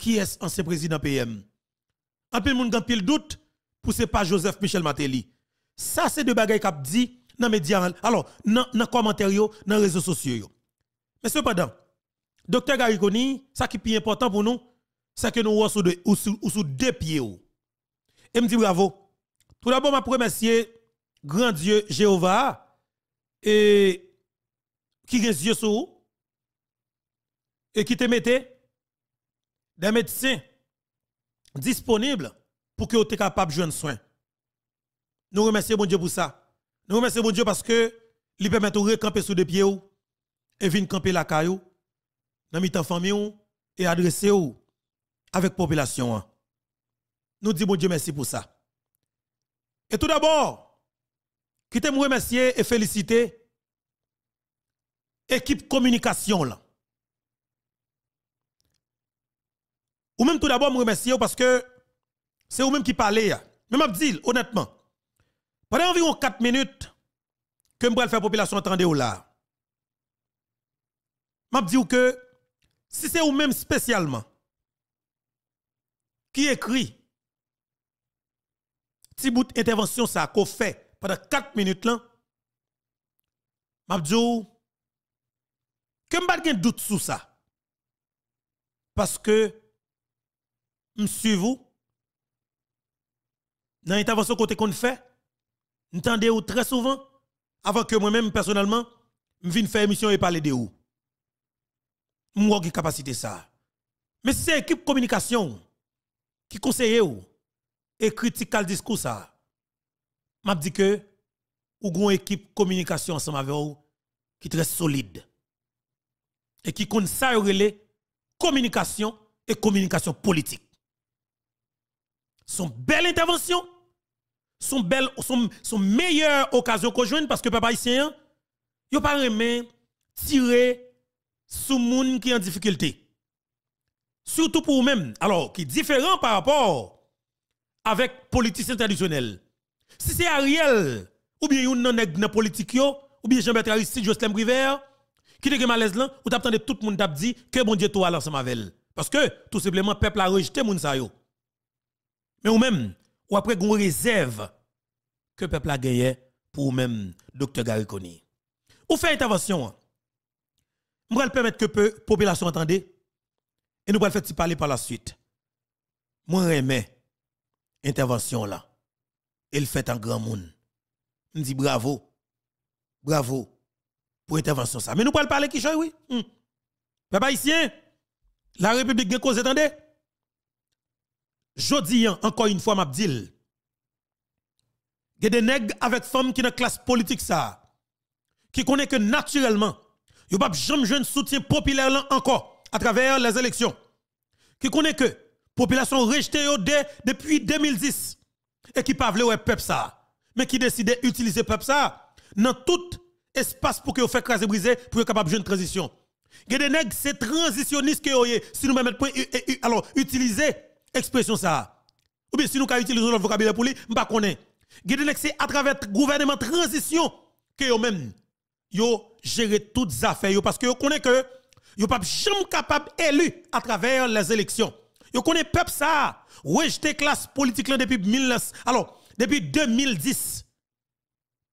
qui est ancien président PM. En peu monde pile doute pour ce pas Joseph Michel Matéli. Ça c'est de bagages qu'a dit dans les médias alors dans les commentaires dans les réseaux sociaux. Mais cependant, docteur Gariconi, ça qui est important pour nous, c'est que nous sommes sous deux pieds. Et me dit bravo. Tout d'abord, je remercier grand Dieu Jéhovah et qui a yeux sur et qui te mettait des médecins disponibles pour que vous soyez capable de jouer soin. Nous remercions bon Dieu pour ça. Nous remercions bon Dieu parce que il permet de recamper sur des pieds et venir camper la caillou dans mi famille et adresser avec population. Nous disons bon Dieu merci pour ça. Et tout d'abord, qui te remercier et féliciter équipe communication. Ou même tout d'abord, me remercier parce que c'est vous même qui parlez. Mais je dis honnêtement, pendant environ 4 minutes que je vais faire la population entendre là, je dis que si c'est vous même spécialement qui écrit petit bout d'intervention ça qu'on fait pendant 4 minutes là, je dis que je pas doute sur ça. Parce que je suis vous dans l'intervention côté qu'on fait, vous très souvent? Avant que moi-même personnellement vienne faire émission et parler de vous. Moi qui capacité ça. Mais c'est équipe communication qui conseille ou et critique le discours ça. M'a dit que ou une équipe communication ensemble avec vous qui est très solide et qui compte ça communication et communication politique. Son belle intervention, son belle son, meilleure occasion qu'on parce que papa haïtien, yo pas remet tirer sous moun qui en difficulté. Surtout pour vous-même, alors qui est différent par rapport avec politiciens traditionnels. Si c'est Ariel ou bien yon nan nèg nan politique ou bien Jean-Bertrand Aristide, Jocelyn Briver, qui te malaise là, ou t'attendez tout le monde t'a dit que bon Dieu toi ensemble avec Parce que tout simplement peuple a rejeté moun sa. Mais ou même ou après gon réserve que peuple a gagné pour même docteur Gariconi. Ou fait intervention. Je vais permettre que la population entende et nous allons faire parler par la suite. Moi remets intervention là. Elle fait un grand monde. Je dis bravo. Bravo pour intervention ça. Mais nous allons parler qui oui. Papa ici la République de cause attendez. Jodi encore une fois m'a dit il y a des avec femmes qui dans classe politique ça. Qui connaît que naturellement yo pas jamais jeune soutien populaire encore à travers les élections. Qui connaît que population rejetée depuis 2010 et qui pas ouais peuple ça. Mais qui décide d'utiliser peuple ça dans tout espace pour que vous fait craser briser pour capable une transition. Il y a des nègres c'est transitionniste que si nous point alors utiliser expression ça. Ou bien si nous utilisons le vocabulaire pour lui, pas. Il y a des c'est à travers gouvernement transition que yo même yo gérer toutes les affaires parce que yo connaît que yo pas jamais capable élu à travers les élections. Yo connaît peuple ça, rejeté classe politique depuis 19 alors depuis 2010.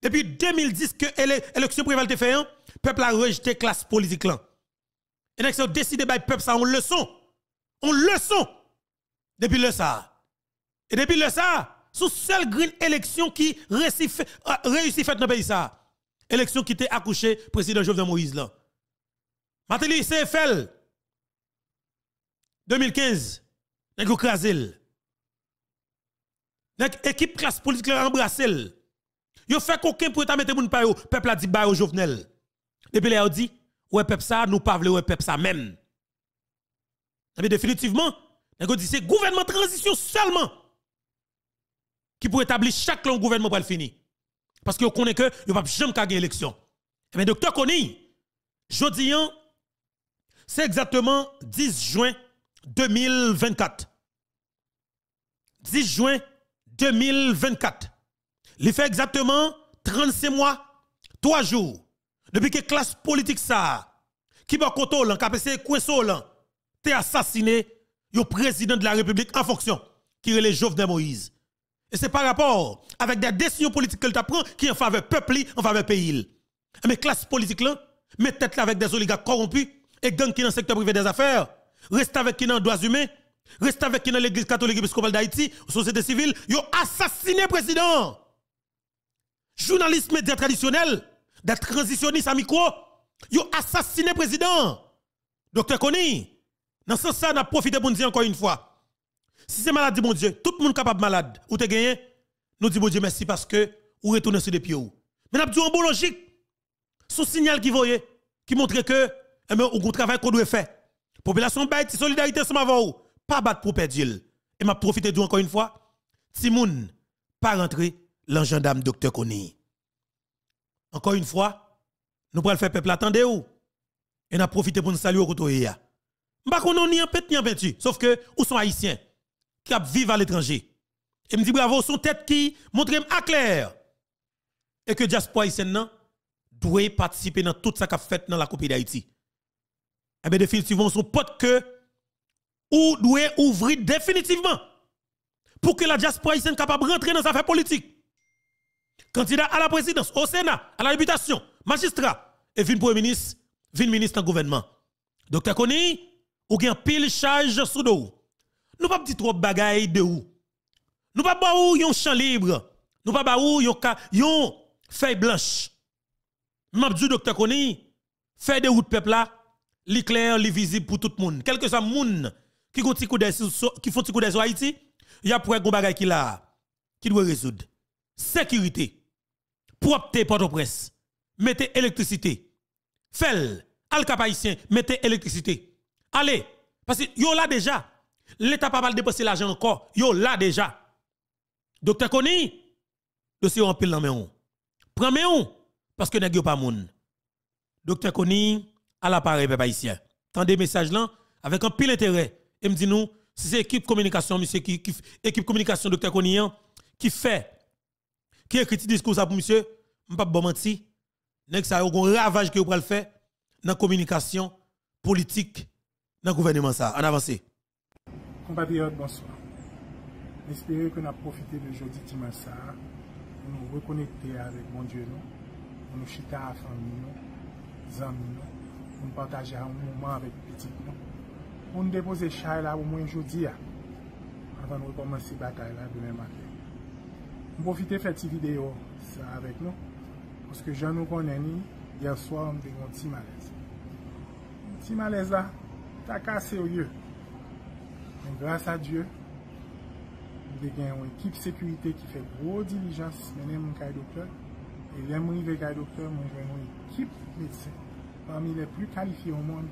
Depuis 2010 que l'élection prévalente fait, le peuple a rejeté classe politique là. Et donc, décidé de peuple ça, on leçon. On leçon. Depuis le ça. Et depuis le ça, sous seule green élection qui réussit fait dans le pays ça. Élection qui était accouché président Jovenel Moïse là. Matéli CFL 2015. Nèg crasé. équipe classe politique embrassé. Yo fait qu'aucun pour mettre moun pa yo, peuple a dit ba au Jovenel. Depuis là dit ouais peuple ça nous pas vle ouais peuple ça même. Mais définitivement, on dit c'est gouvernement transition seulement qui pour établir chaque gouvernement pour le finir. Parce que vous connaissez que vous ne pouvez jamais gagner l'élection. Mais docteur Koni, jodi c'est exactement 10 juin 2024. 10 juin 2024. Il fait exactement 36 mois, 3 jours, depuis que classe politique ça, qui va lan, KPC Kweso lan, t'es assassiné le président de la République en fonction, qui est le Jovenel Moïse. Et c'est par rapport avec des décisions politiques qu'elle prend qui en faveur peuple, en faveur pays. Mais classe politique là, met tête là avec des oligarques corrompus et gang qui dans le secteur privé des affaires, reste avec qui dans les droits humains, reste avec qui dans l'église catholique épiscopale d'Haïti, société civile, ont assassiné président. Journaliste média traditionnel, des transitionnistes à micro, ont assassiné président. Docteur Koni, dans ce sens, on a profité pour nous dire encore une fois. Si c'est maladie, mon Dieu, tout le monde capable malade, ou te gagné, nous disons, mon Dieu, merci parce que vous retournez sur les pieds. Mais nous avons bon logique. Son signal qui voyait, qui montre que, eh bien, un travail qu'on doit faire. Population baille, solidarité sama vous. Pas battre pour perdre. Et m'a profité encore une fois. Timoun, pas rentrer l'engendame docteur Koni. Encore une fois, nous pourrons faire peuple attendre où? Et n'a profité pour nous saluer au côté ya. M'pa qu'on ni en pète ni en peinture, sauf que ou sont haïtiens qui vivent à l'étranger. Et me dit bravo son tête qui montre à clair et que diaspora haïtienne doit participer dans tout ça qu'a fait dans la Coupe d'Haïti. Eh bien définitivement son pote que ou doit ouvrir définitivement pour que la diaspora haïtienne capable de rentrer dans sa affaire politique. Candidat à la présidence, au Sénat, à la réputation, magistrat et vin premier ministre, vin ministre le gouvernement. Docteur Koni, ou gen pile charge sous nous. Nous pas dire trop bagaille de où. Nous pas ba ou yon champ libre. Nous pas ba ou yon yon feuille blanche. M'a dit docteur Koni, fait de route peuple là, li clair, li visible pour tout le monde. Quel que soit monde qui font petit coup sur Haïti, il y a pour un bagage qui là qui doit résoudre. Sécurité. Propre Port-au-Prince. Mettez électricité. Fel, al mettez électricité. Allez, parce que yo là déjà. L'État pas mal dépenser l'argent encore. Yo là déjà. Docteur Koni, dossier en pile dans main. Prends main parce que n'est pas moun. Docteur Koni à l'appareil peuple haïtien. Tendez message là avec un pile intérêt et me dit nous si c'est équipe communication monsieur qui, équipe communication docteur Koni qui fait qui écrit discours pour monsieur, pas bon menti. Nek ça un ravage que vous le faire dans la communication politique dans le gouvernement ça. En avancé. Compatriotes, bonsoir. J'espère que nous profité de jeudi dimanche ça pour nous reconnecter avec mon Dieu nous, pour nous chiter à la famille nous, amis nous, pour nous partager un moment avec petit nous. Pour nous déposer chai là au moins jeudi avant de commencer la bataille là demain matin. Je profite de faire cette vidéo ça avec nous parce que je nous connais hier soir on a un petit malaise. Un petit malaise là, taka serye. Men grasa Diyo, mwen de gen yon ekip sekurite ki fe gro dilijans menen mwen kay doktor. E lè mwen yon kay doktor, mwen gen yon ekip medse. Parmi le plu kalifi yon moun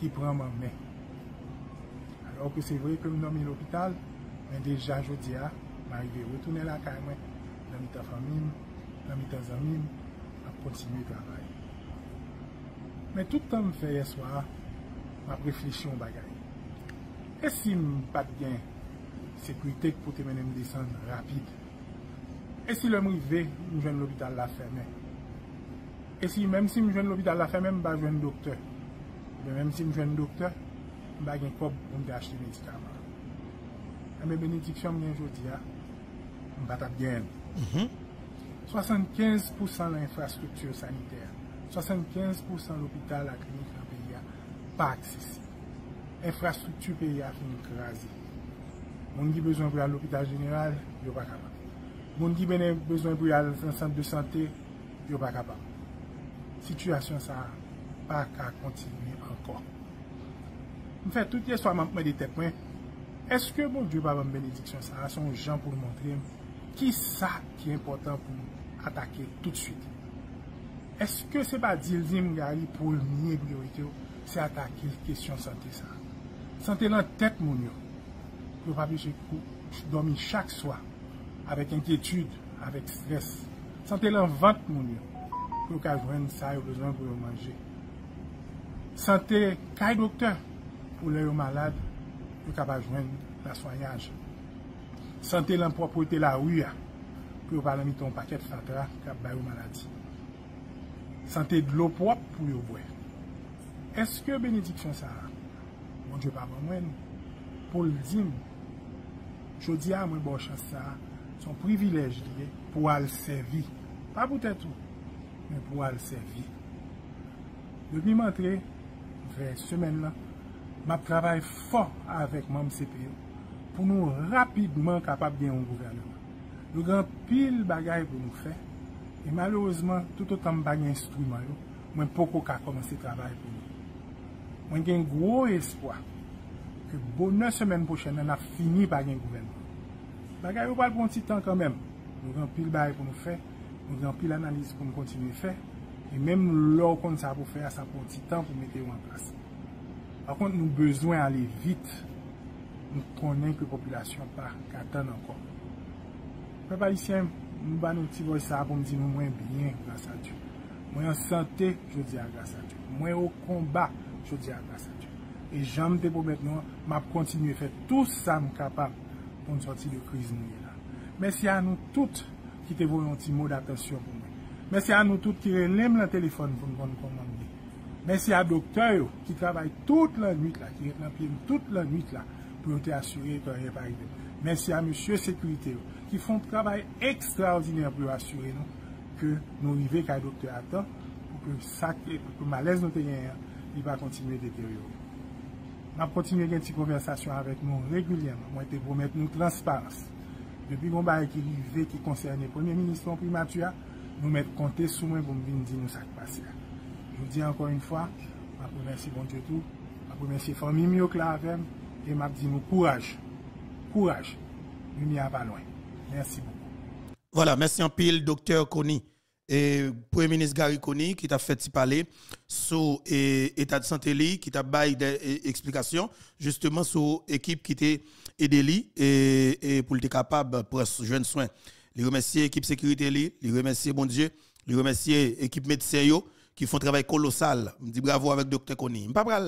ki pran mwen men. Alors ke se vwe ke mwen nomi l'opital, men deja jodi a, mwen yon yon retounen la kay mwen. Nan mita famim, nan mita zamim, ap kontinu yon travay. Men toutan mwen feye swa a, ap reflechyon bagay. E si m pat gen sekwitek pou te menen m desen rapide? E si lèm rive, m jwen l'obital la fèmè? E si mèm si m jwen l'obital la fèmè, m ba jwen doktor? Mèm si m jwen doktor, m ba gen kob pou m de achete medikaman. A mè benediksyon m gen jodi ya, m bat ap gen. Mm -hmm. 75% l'infrastruktur saniter, 75% l'obital la klinik, pa aksesi. Infrastruktur peyi a fin krasi. Moun ki bezon pou yal l'opital general, yo pa kapab. Moun ki bezon pou yal l'ensemble de sante, yo pa kapab. Sityasyon sa pa ka kontinuye ankon. Mwen fè tout yè swa mwen de tek mwen, eske bon Diyo pa mwen benediksyon sa, son jan pou mwontre mwen, ki sa ki important pou mwen atake tout suite. Eske se pa dilzim gari pou mwen priorite yo, se atake kèsyon sante sa. Sante lan tet moun yo. Yo pa vi se kou, domi chak swa, avèk enkyetude, avèk stres. Sante lan vant moun yo. Yo ka jwen sa yo bezwen pou yo manje. Sante kay doktor, pou lè yo malade, yo ka pa jwen la soyaj. Sante lan propote la ouya, pou yo palan mi ton paket fatra, kap bayo maladi. Sante dlo prop pou yo bwe. Eske benediksyon sa, moun dje pa ban mwen, pou l zim, jodi a mwen bo chas sa, son privilej liye pou al servi. Pa pou tètou, men pou al servi. Depi mantre, vre semen la, map travay fò avèk mam CPO pou nou rapidman kapap gen yon gouvernement. Nou gen pil bagay pou nou fè, e malouzman tout otan bagay instrument yo, mwen poko ka komanse travay pou nou. Mwen gen gwo espwa ke bonan semen pochen nan ap fini pa gen gouvenman. Bagay yo pal pon ti tan kanmen. Nou gen pil bay pou nou fe, nou gen pil analize pou nou kontinu fe, e menm lor kon sa pou fe a sa pon ti tan pou mete yo an plas. Par kont nou bezwen ale vit, nou konen ke populasyon pa katan ankon. Pe pa isyen, nou ban nou ti voy sa pou mdi nou mwen byen grasa Diyo. Mwen an sante, jodi a grasa Diyo. Mwen o komba, jodi a grasa Diyo. E janm te pou met nou, map kontinye fè tout sa m kapap pou n soti de kriz nou ye la. Mersi a nou tout ki te voyon ti mou d'atensyon pou mwen. Mersi a nou tout ki relem lan telefon pou m kon komande. Mersi a doktor yo ki travay tout lan nwit la, ki ret lan piye m tout lan nwit la pou yo te asyure ton repari de. Mersi a monsye sekurite yo ki fon travay ekstraordinèr pou yo asyure nou ke nou rive ka doktor atan pou ke sak e pou ke malez nou te genyen à détériorer. Je continue une petite conversation avec nous régulièrement. Je promettre nous transparence. Depuis qu'on va qui arrivé qui concerne le Premier ministre en primature, nous mettons compter sur moi pour me dire nous ça qui passe. Je vous dis encore une fois, je remercie bon tout, je remercie la famille mieux que la et je dis nous courage. Courage. Lumière pas loin. Merci beaucoup. Voilà, merci en pile, docteur Kony et Premier ministre Gary Kony qui t'a fait parler sur l'état de santé qui t'a baillé des explications justement sur l'équipe qui était aidé et, pour être capable de prendre jeune soin. Les remercier l'équipe sécurité li, les remercier bon Dieu, les remercier l'équipe médecin qui font un travail colossal. Je dis bravo avec docteur Kony. Je pas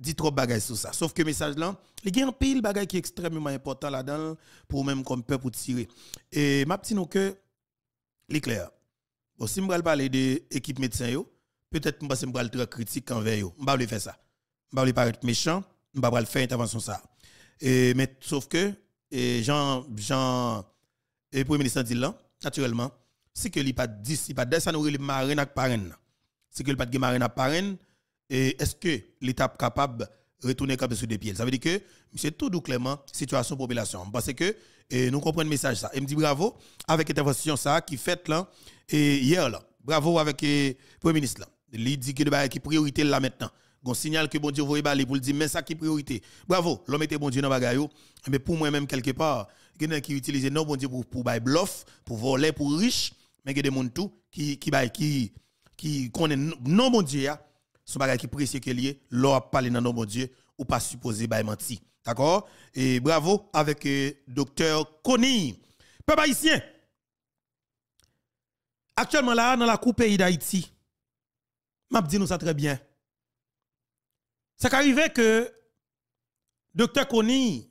dire trop bagaille sur ça. Sauf que message là, il y a un pile bagaille qui est extrêmement important là-dedans pour même comme peuple pour tirer. Et ma petite que l'éclair Si je parler de l'équipe médecin, peut-être que je vais très critique envers eux. Je ne vais pas faire ça. Je ne vais pas paraître méchant, je ne vais pas faire intervention mais sauf que, Jean, Jean, Premier ministre dit là, naturellement, c'est que pas 10, il pas 10 ça nous le marine avec parrain. C'est que pas de et est-ce que l'État est capable retourner comme sur des pieds Ça veut dire que c'est tout doux clairement situation population parce que et nous comprenons le message ça. Et me dit bravo avec l'intervention ça qui fait là et hier là. Bravo avec le Premier ministre là. Il dit que qui priorité là maintenant. On signale que bon Dieu voyez balé pour le dire mais ça qui priorité. Bravo, l'homme était bon Dieu dans bagaille mais pour moi même quelque part, il y a qui utilise non bon Dieu pour pour bluff, pour voler pour riche, mais il y a des gens qui qui qui qui connaît non bon Dieu son bagage qui précieux que lié, l'on parlé dans bon Dieu ou pas supposé bail menti. D'accord? Et bravo avec euh, docteur Conny. Peuple haïtien. Actuellement là, dans la coupe pays d'Haïti, m'a dit nous ça très bien. Ça arrivé que docteur Conny,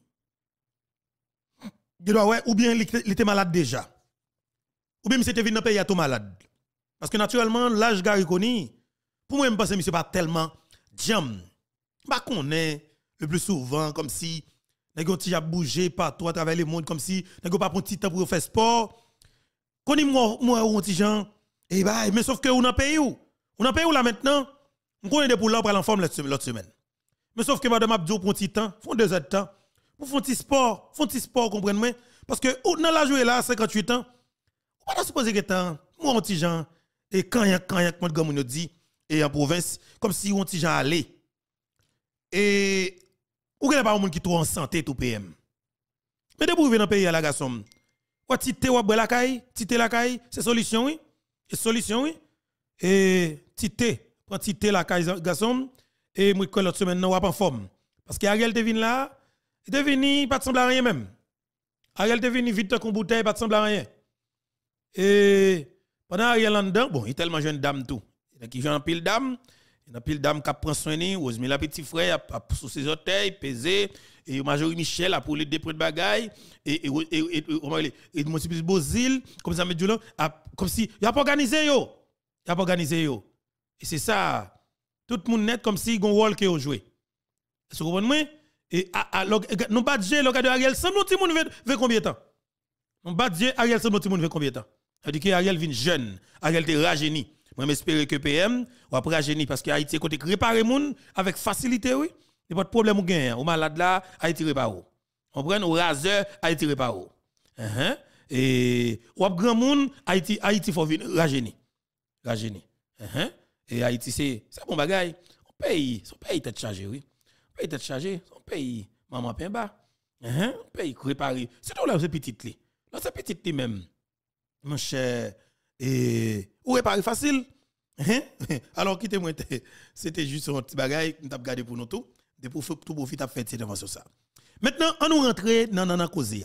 ou bien il était malade déjà. Ou bien il était venu dans le pays à tout malade. Parce que naturellement, l'âge Gary Conny, pour moi, je pense que monsieur pas tellement jam. Pas qu'on est le plus souvent comme si nèg a bougé partout à travers le monde comme si nèg pas prendre petit temps pour faire sport. Koni moi moi un petit et bah mais sauf que on a pays où? On a où là maintenant? On connaît des pour là pour en forme l'autre semaine. Mais sauf que madame Abdou prend petit temps, font deux heures de temps pour faire petit sport, font petit sport comprenez-moi parce que la là 58 ans, on va supposer que temps moi petit et quand y a quand y a on dit et en province comme si on gens aller et ou a pas un monde qui trop en santé tout PM. Mais de vous dans le pays à la garçon. Quoi tité ou la caille, tité la caille, c'est solution oui. C'est solution oui. Et tité, prend tité la caille garçon et moi l'autre semaine non pas en forme. Parce que Ariel te vient là, il te venu pas de sembler à rien même. Ariel te venu vite comme bouteille pas de sembler à rien. Et pendant Ariel en dedans, bon, il est tellement jeune dame tout. Il a qui jeune pile dame. Il y a pile dame qui prend soin de Osmi la petit frère a sous ses orteils pesé et Majorie Michel a pour les dépôts de bagaille et et et et et mon petit Bozil comme ça comme si il a pas organisé yo. Il a pas organisé yo. Et c'est ça tout le monde net comme si gon rôle que joué. Est-ce que vous comprenez? Et nous badger le cas de Ariel Sam, nous tout le monde veut combien de temps? Nous badger Ariel Sam, nous tout le monde veut combien de temps? Ça veut dire que Ariel vient jeune, Ariel est rajeuni. Moi j'espère que PM ou après rajeuni parce que Haïti côté réparer moun avec facilité oui. Il n'y a pas de problème ou gain. Ou malade là, Haïti répare. On prend au raseur, Haïti répare. Uh -huh. Et ou grand monde, Haïti Haïti faut venir rajeuni. Rajeuni. Uh -huh. Et Haïti c'est c'est bon bagaille. On paye, son pays tête chargée oui. On paye tête chargée, son pays maman pain bas. Uh -huh. On paye réparer. C'est tout là c'est petit li. Là c'est petit li même. Mon cher et ou réparer facile? Hein? Alors quittez-moi c'était juste un petit bagaille, nous t'a gardé pour nous tout de pour tout profit à faire cette intervention ça. Maintenant, on nous rentrer dans la cause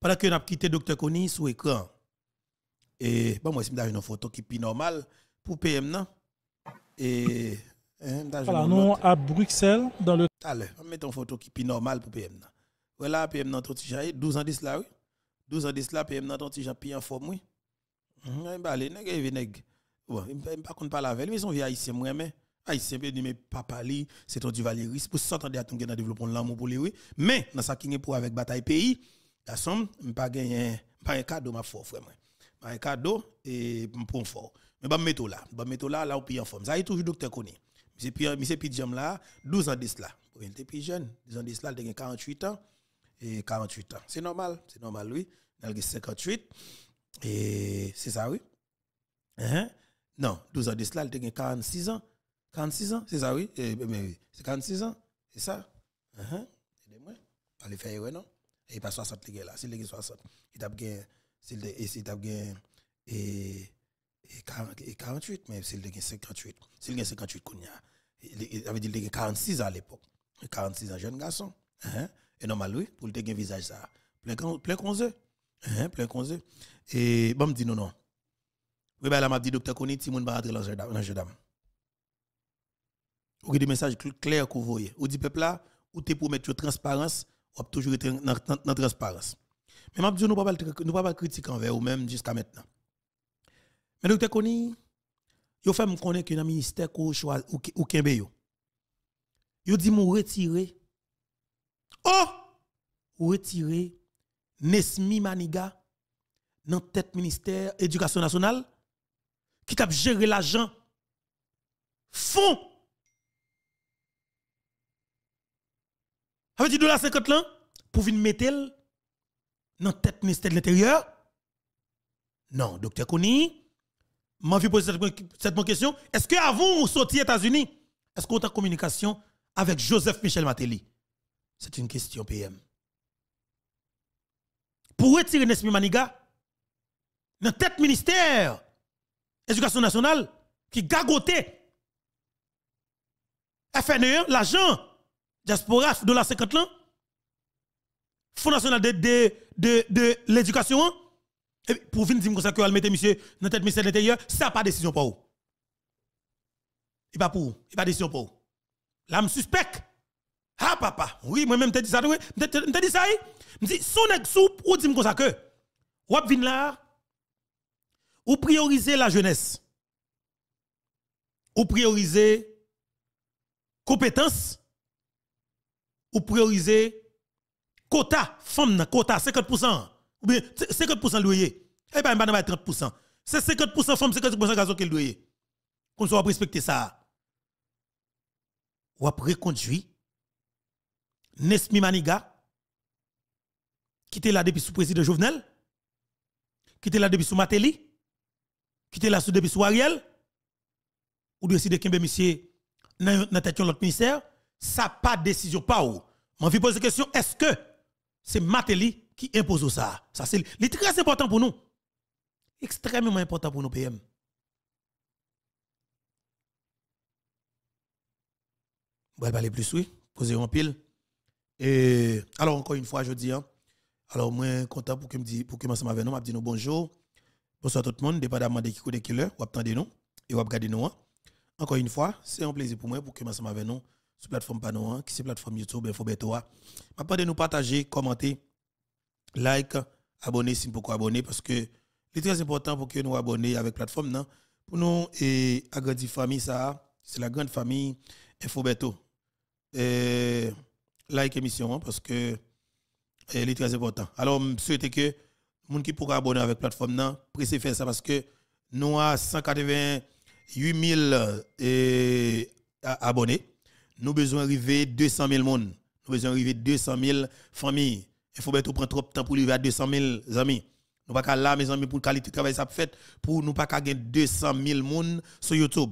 Pendant que nous avons quitté docteur Koni sur écran. Et bon moi c'est une photo qui est normale pour PM non? Et hein, voilà, nous à Bruxelles dans le Allez, on met une photo qui est normale pour PM. Voilà PM non ton 12 ans de cela oui. 12 ans de cela PM non ton petit en forme oui. Bah les nèg nèg. Bon, pas contre parler avec lui, son vieux moi mais Haïtien peut dire mais papa c'est ton du Valéry pour s'entendre à ton dans développement l'amour pour lui oui. Mais dans ça qui est pour avec bataille pays garçon pas gagner pas un cadeau ma foi frère pas un cadeau et pour fort. Mais ba mettre là. Ba mettre là là au pays en forme. Ça est toujours docteur connaît monsieur Pierre monsieur Pidjam là 12 ans de cela il était plus jeune. 12 ans de cela il a 48 ans. Et 48 ans. C'est normal. C'est normal oui. Il a 58 et c'est ça oui hein? Non 12 ans de cela il a 46 ans 46 ans, c'est ça, oui. Eh, c'est 46 ans, c'est ça. -huh. Aidez-moi. Allez faire, ouais, non? Et pas 60 les gars là. S'il est 60, il tape bien, s'il et, 48, mais s'il est 58, s'il est 58, il avait dit qu'il 46 ans à l'époque. 46 ans, jeune garçon. -huh. Et normal, oui, pour le visage ça. Plein, -huh. Plein conseil. Et bon, me dit non, non. Oui, ben là, m'a dit docteur Koni, Timoun va rentrer dans le jeu d'âme ou des messages clairs que vous voyez. Ou dit peuple là, ou t'es pour mettre transparence, ou toujours été dans la transparence. Mais je dis, nous ne pouvons pas critiquer envers ou même jusqu'à maintenant. Mais docteur Koni, yo fait me connaître que dans ministère ou ou ou kembe yo. Dit mou retirer. Oh! Ou retirer Nesmi Maniga dans tête ministère éducation nationale qui t'a géré l'argent fond Avez-vous dit la 50 là pour venir mettre dans tête ministère de l'Intérieur? Non, docteur Koni, m'a vu poser cette, question. Est-ce que avant aux États-Unis, est-ce qu'on a communication avec Joseph Michel Matéli? C'est une question PM. Pour retirer Nesmi Maniga dans tête ministère Éducation nationale qui gagoté FNE, l'argent diaspora de la 50 ans, Fonds national de, de, de, l'éducation, pour venir dire que vous mettez monsieur dans tête ministère de l'Intérieur, ça pas décision pour vous. Et pas pour vous, et pas décision pour vous. Là, je suspecte. Ah, papa, oui, moi-même, je dit ça, oui, je dit ça, je dis, son ex ou dit ça que, ou vin là, ou prioriser la jeunesse, ou prioriser compétence, ou prioriser quota, femme, quota 50%, ou bien 50% loyer. Eh bien, il 30%. C'est 50% femme, 50% gazon qu'elle loyer. Qu'on soit respecter ça. Ou après reconduit Nesmi Maniga, qui était là depuis sous président Jovenel, qui était là depuis sous Matéli, qui était là sous depuis Ariel, ou décider qu'un monsieur dans la tête de l'autre ministère, ça pas décision pas où. Je vais poser la question, est-ce que c'est Matéli qui impose ça? Ça c'est très important pour nous. Extrêmement important pour nous PM. Je vais parler plus, oui. Poser un pile. Et alors, encore une fois, je dis, hein, alors, moi, content pour que me dit, pour que je je dis nous bonjour. Bonsoir tout le monde, dépendamment de qui côté qui l'heure, ou attendez nous, et ou regardez nous. Hein. Encore une fois, c'est un plaisir pour moi pour que je avec nous sur la plateforme Panoa, qui est la plateforme YouTube Infobeto. Je de nous partager, commenter, like, abonner si vous abonner parce que c'est très important pour que nous abonnions avec la plateforme. Non? Pour nous, et agrandir famille, ça, c'est la grande famille Infobeto. Et like émission hein, parce que elle est très important. Alors, je souhaite que gens qui pourra abonner avec la plateforme, pressez faire ça parce que nous avons 188 000 euh, abonnés. Nous avons besoin d'arriver 200 000 monde. Nous avons besoin d'arriver 200 000 familles. Il faut prendre trop de temps pour arriver à 200 000 amis. Nous pas là, mes amis, pour qualité de travail ça fait, pour nous pas gagner 200 000 monde sur YouTube.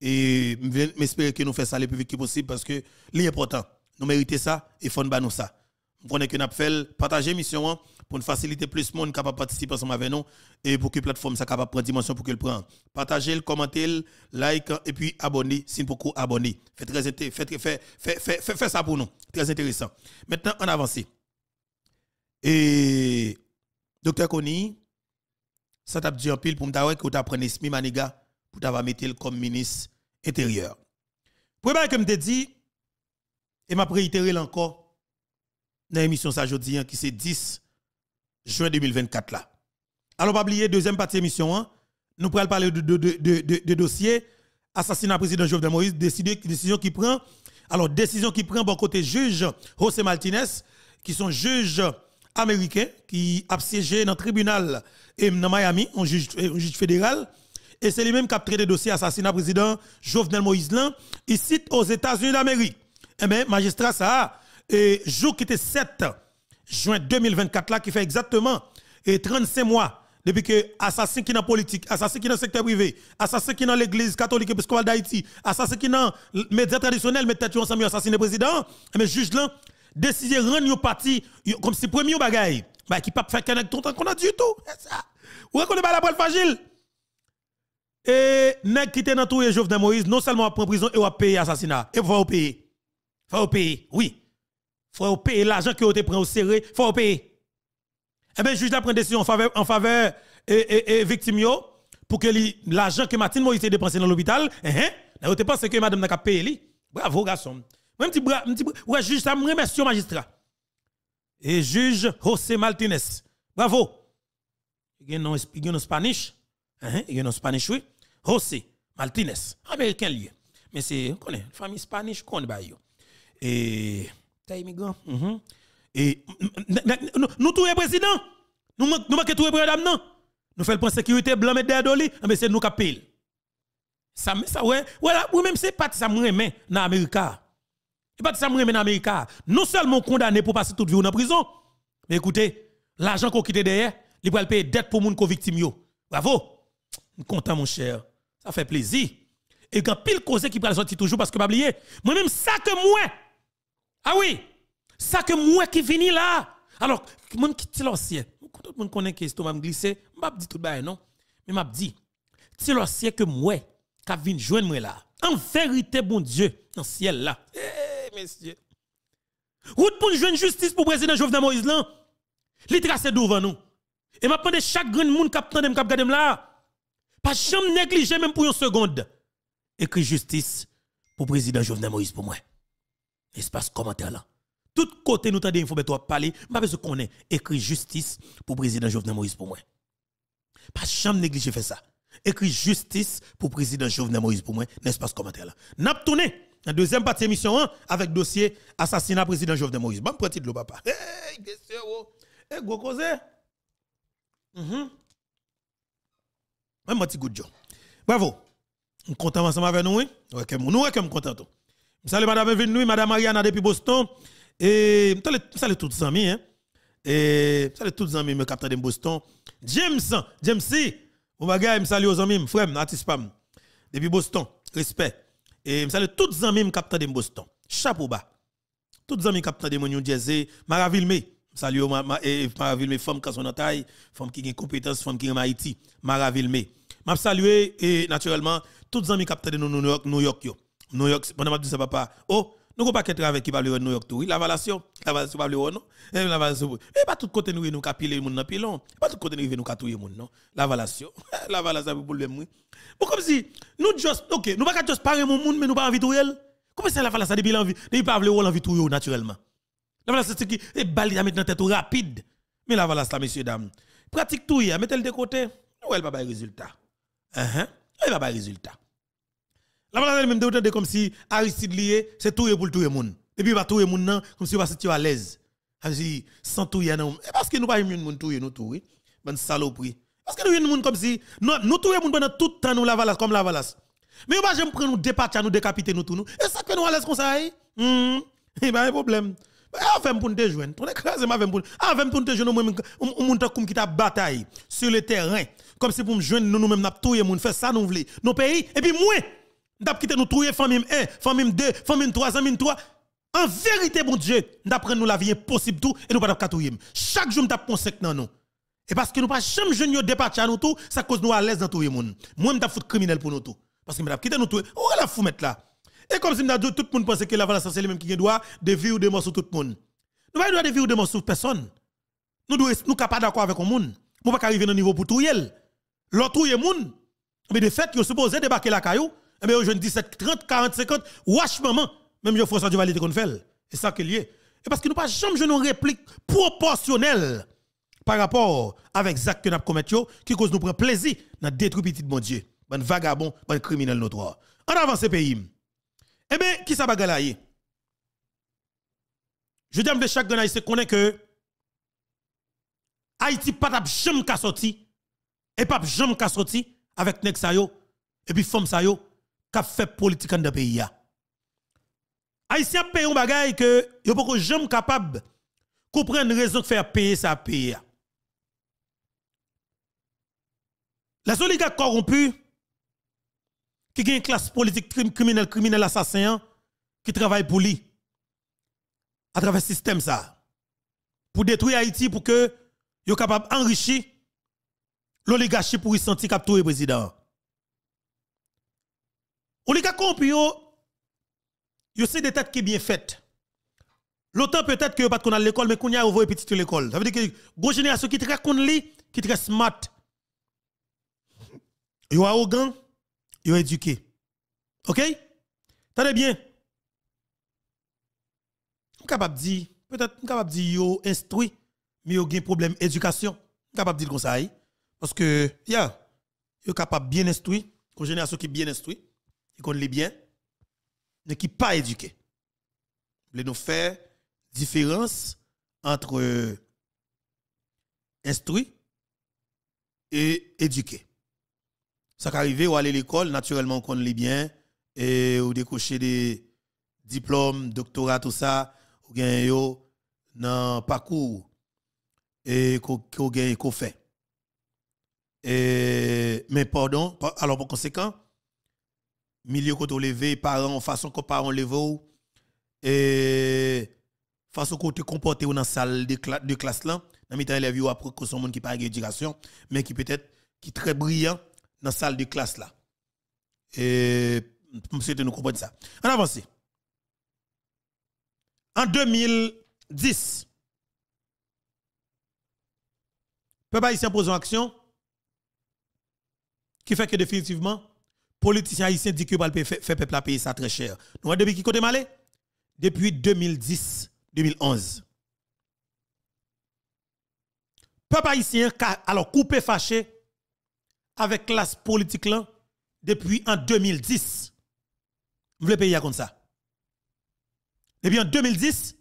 Et j'espère que nous faisons ça le plus vite possible parce que l'important, nous méritons ça et faut nous ça. Vous prenez que nous fait partager l'émission pour nous faciliter plus de monde capable participer ensemble avec nous et pour que la plateforme soit capable de prendre dimension pour qu'elle prenne. Partagez, commentez, like et puis abonnez si vous abonner. Faites faites, ça pour nous. Très intéressant. Maintenant, on avance. Et docteur Koni, ça t'a dit en pile pour me dire que tu as pris Esmi Maniga pour t'avoir mettre comme ministre intérieur. Premier que je dit, et m'a réitéré encore dans l'émission ça hein, qui c'est 10 juin 2024 là. Alors pas oublier deuxième partie de l'émission hein, nous pourrons parler de, de, de, dossier assassinat président Jovenel Moïse décision qui prend alors décision qui prend bon côté juge José Martinez qui sont juges américains qui a siégé dans le tribunal et dans Miami un juge, juge fédéral et c'est lui-même qui a traité dossier assassinat président Jovenel Moïse là ici aux États-Unis d'Amérique. Eh bien, magistrat ça et jour qui était 7 juin 2024 là qui fait exactement et 35 mois depuis que assassin qui dans politique, assassin qui dans secteur privé, assassin qui dans l'église catholique épiscopale d'Haïti, assassin qui dans médias traditionnels mais tête ensemble assassiner président, mais juge là décider rendre yo parti comme si premier bagaille, bah qui pas faire tout temps qu'on a du tout. Ça. Ou reconnaît pas la poêle fragile? Et nèg qui était dans tout Jovenel Moïse non seulement prend prison et va payer assassinat, et faut payer. Faut payer. Oui. Faut payer l'argent que vous avez pris au serré, faut payer. Eh bien, juge a pris décision en faveur en faveur et, victime pour que l'argent que Martine Moïse a dépensé dans l'hôpital, eh hein, vous pensez que madame n'a payé. Bravo garçon. Petit ouais juge ça me remercie magistrat. Et juge José Martinez. Bravo. Il y a un Spanish. Il y a un Spanish oui. José Martinez, américain lié. Mais c'est on connaît famille Spanish yo. Et t'es immigrant. Mm Et nous tous les présidents, nous manquons tous les présidents. Nous faisons le sécurité blanc mais derrière mais ah, c'est nous qui payons. Ça ça ouais, voilà, ou même c'est pas ça me remet dans l'Amérique. C'est pas ça me remet dans l'Amérique. Non seulement condamné pour passer toute vie en prison, mais écoutez, l'argent qu'on quitte derrière, il va payer dette pour moun ko victime yo. Bravo. Content mon cher. Ça fait plaisir. Et quand pile cause qui va sortir toujours parce que pas oublier, moi-même ça que moi ah oui, ça que moi qui vini là. Alors, mon qui l'ancien, tout le monde connaît que estomac me glisser, m'a dit tout bail non, mais m'a dit l'ancien que moi qui vinn joindre moi là. En vérité bon Dieu, dans ciel là. Eh messieurs. Route pour joindre justice pour président Jovenel Moïse là. Li tracé devant nous. Et m'a chaque grand monde qui dem qui là. Pas jamais négliger même pour une seconde. Écrit justice pour président Jovenel Moïse pour moi espace commentaire là. Tout côté nous t'avons faut parler, pas besoin qu'on ait écrit justice pour président Jovenel Moïse pour moi. Pas jamais négliger faire ça. Écrit justice pour président Jovenel Moïse pour moi, l'espace commentaire là? N'a tourné la deuxième partie de l'émission hein, avec dossier assassinat président Jovenel Moïse. Bon petit le papa. Hey, question. Eh go cause. Mhm. Un petit good job. Bravo. On content ensemble avec nous, oui? OK, nous ouais que content. Salut madame bienvenue, madame Mariana depuis Boston. Et salut tous les amis. Hein? Et salut tous les amis, me capteur de Boston. James, James C. Mon bagage, salut aux amis, frère, artiste pam. Depuis Boston, respect. Et salut tous les amis, capteur de Boston. Chapeau bas. Tous les amis capteur de New Jersey, Maraville me. Salut Maraville me, femme qui sont taille, femme qui a compétence, femme qui est en Haïti. Maraville me. M'a salué et naturellement tous les amis capteur de New York, New York yo. New York, mon dit ça papa. Oh, nous n'avons pas qu'être avec qui parle de New York tout. La valation, la valation parle de non? Et la valation. Et pas tout côté nous nous capiler moun dans pilon. Pas tout côté nous nous catouiller moun non? La valation, la valation pour le oui. Bon comme si nous juste OK, nous pas juste parler mon monde mais nous pas envie tout elle. Comment ça la valation depuis l'envie, depuis pas vouloir envie tout naturellement? La valation c'est qui? Et balle à mettre tête rapide. Mais la valation messieurs dames, pratique tout ya, mettez le de côté? Ou elle pas résultat? Uh -huh. Elle pas résultat. La valeur même de comme si Aristide lié, c'est tout pour tout le monde. et puis va touyer moun nan comme si va sentir à l'aise. Si sans touyer non, parce que nous pas une moun touyer nous touyer. Bonne saloperie. Parce que nous une moun comme si nous nous touyer moun pendant tout temps nous la valasse comme la valasse. Mais on va jamais prendre nous départir nous décapiter nous tout nous. Et ça que nous à l'aise comme ça. Hum, il pas un problème. Avant pour nous te joindre. On écrase ma pour avant pour nous te joindre moi on monte comme qui t'a bataille sur le terrain comme si pour me joindre nous nous même n'a touyer moun faire ça nous voulons. Nos pays et puis moi n'a quitté nous touyer famille 1, famille 2, famille 3, famille 3. En vérité bon Dieu, nous la vie impossible tout et nous pas touyer. Chaque jour nous conseil dans nous. Et parce que nous pas jamais jeune départir nous tout, ça cause nous à l'aise dans tout le monde. Moi m't'a foutre criminel pour nous tout. Parce que m't'a quitté nous tout. On va la fou mettre là? Et comme si dit, tout le monde pense que la valeur c'est lui même qui a droit de vivre de morceaux tout le monde. Nous pas droit de vivre de morceaux personne. Nous devons nous pas d'accord avec le monde. Nous pas arriver au niveau pour tout. L'autre tout monde. Mais de fait, vous supposé débarquer la caillou, eh bien, aujourd'hui 17 30 40 50 wash maman, même je François Duvalier qu'on fait. C'est ça qui est lié. Et parce que nous pas jamais une réplique proportionnelle par rapport avec Zach que nous qui cause nous prend plaisir dans détruire petit mon Dieu. Bon vagabond, bon criminel notoire. En avant ce pays. Eh bien, qui ça bagalaye? Je dis à chaque gars c'est connaît que Haïti pas jamais sorti et pas jamais sorti avec nek sa yo et puis femme sa qu'a fait politique dans le pays. Haïtien paye un bagay que yo pas jamais capable comprendre raison de faire payer ça payer. Les oligarques corrompus qui a une classe politique criminelle, criminel assassin, qui travaille pour lui, à travers le système ça, pour détruire Haïti, pour que soit capable d'enrichir l'oligarchie pour y sentir capturer le président. Oligarque corrompu, yo c'est des têtes qui bien faites. L'autant peut-être que pas qu'on a l'école, mais qu'on y a ouvert petit l'école. Ça veut dire que une génération qui très con qui très smart. Yo arrogant, yo éduqué. OK? Tenez bien. Je capable de dire, peut-être capable de dire yo instruit, mais yo un problème éducation. Capable de dire comme ça. Parce que, ya, yo capable bien instruit, une génération qui bien instruit, qui connaît bien, mais qui pas éduqué. Vous nous faire différence entre euh, instruit et éduqué ça arrive ou aller à l'école, naturellement, on connaît bien, et ou décocher des diplômes, doctorat, tout ça, ou bien yo dans parcours et qu'on gagne qu'on fait. Et, mais pardon, alors par conséquent, milieu qu'on levé, parents, façon que parents levé, et façon qu'on te comporté dans la salle de, de classe là, dans les élèves, il y a son monde qui pas d'éducation, mais qui peut-être qui très brillant dans la salle de classe là. Et monsieur nous comprendre ça. On avance. En 2010, peuple haïtien pose en action qui fait que définitivement, politiciens haïtiens disent que va faire peuple payer ça très cher. Nous depuis qui côté malé Depuis 2010, 2011. Peuple haïtien alors coupé fâché avec classe politique là depuis en 2010. Vous voulez payer comme ça? Depuis en 2010,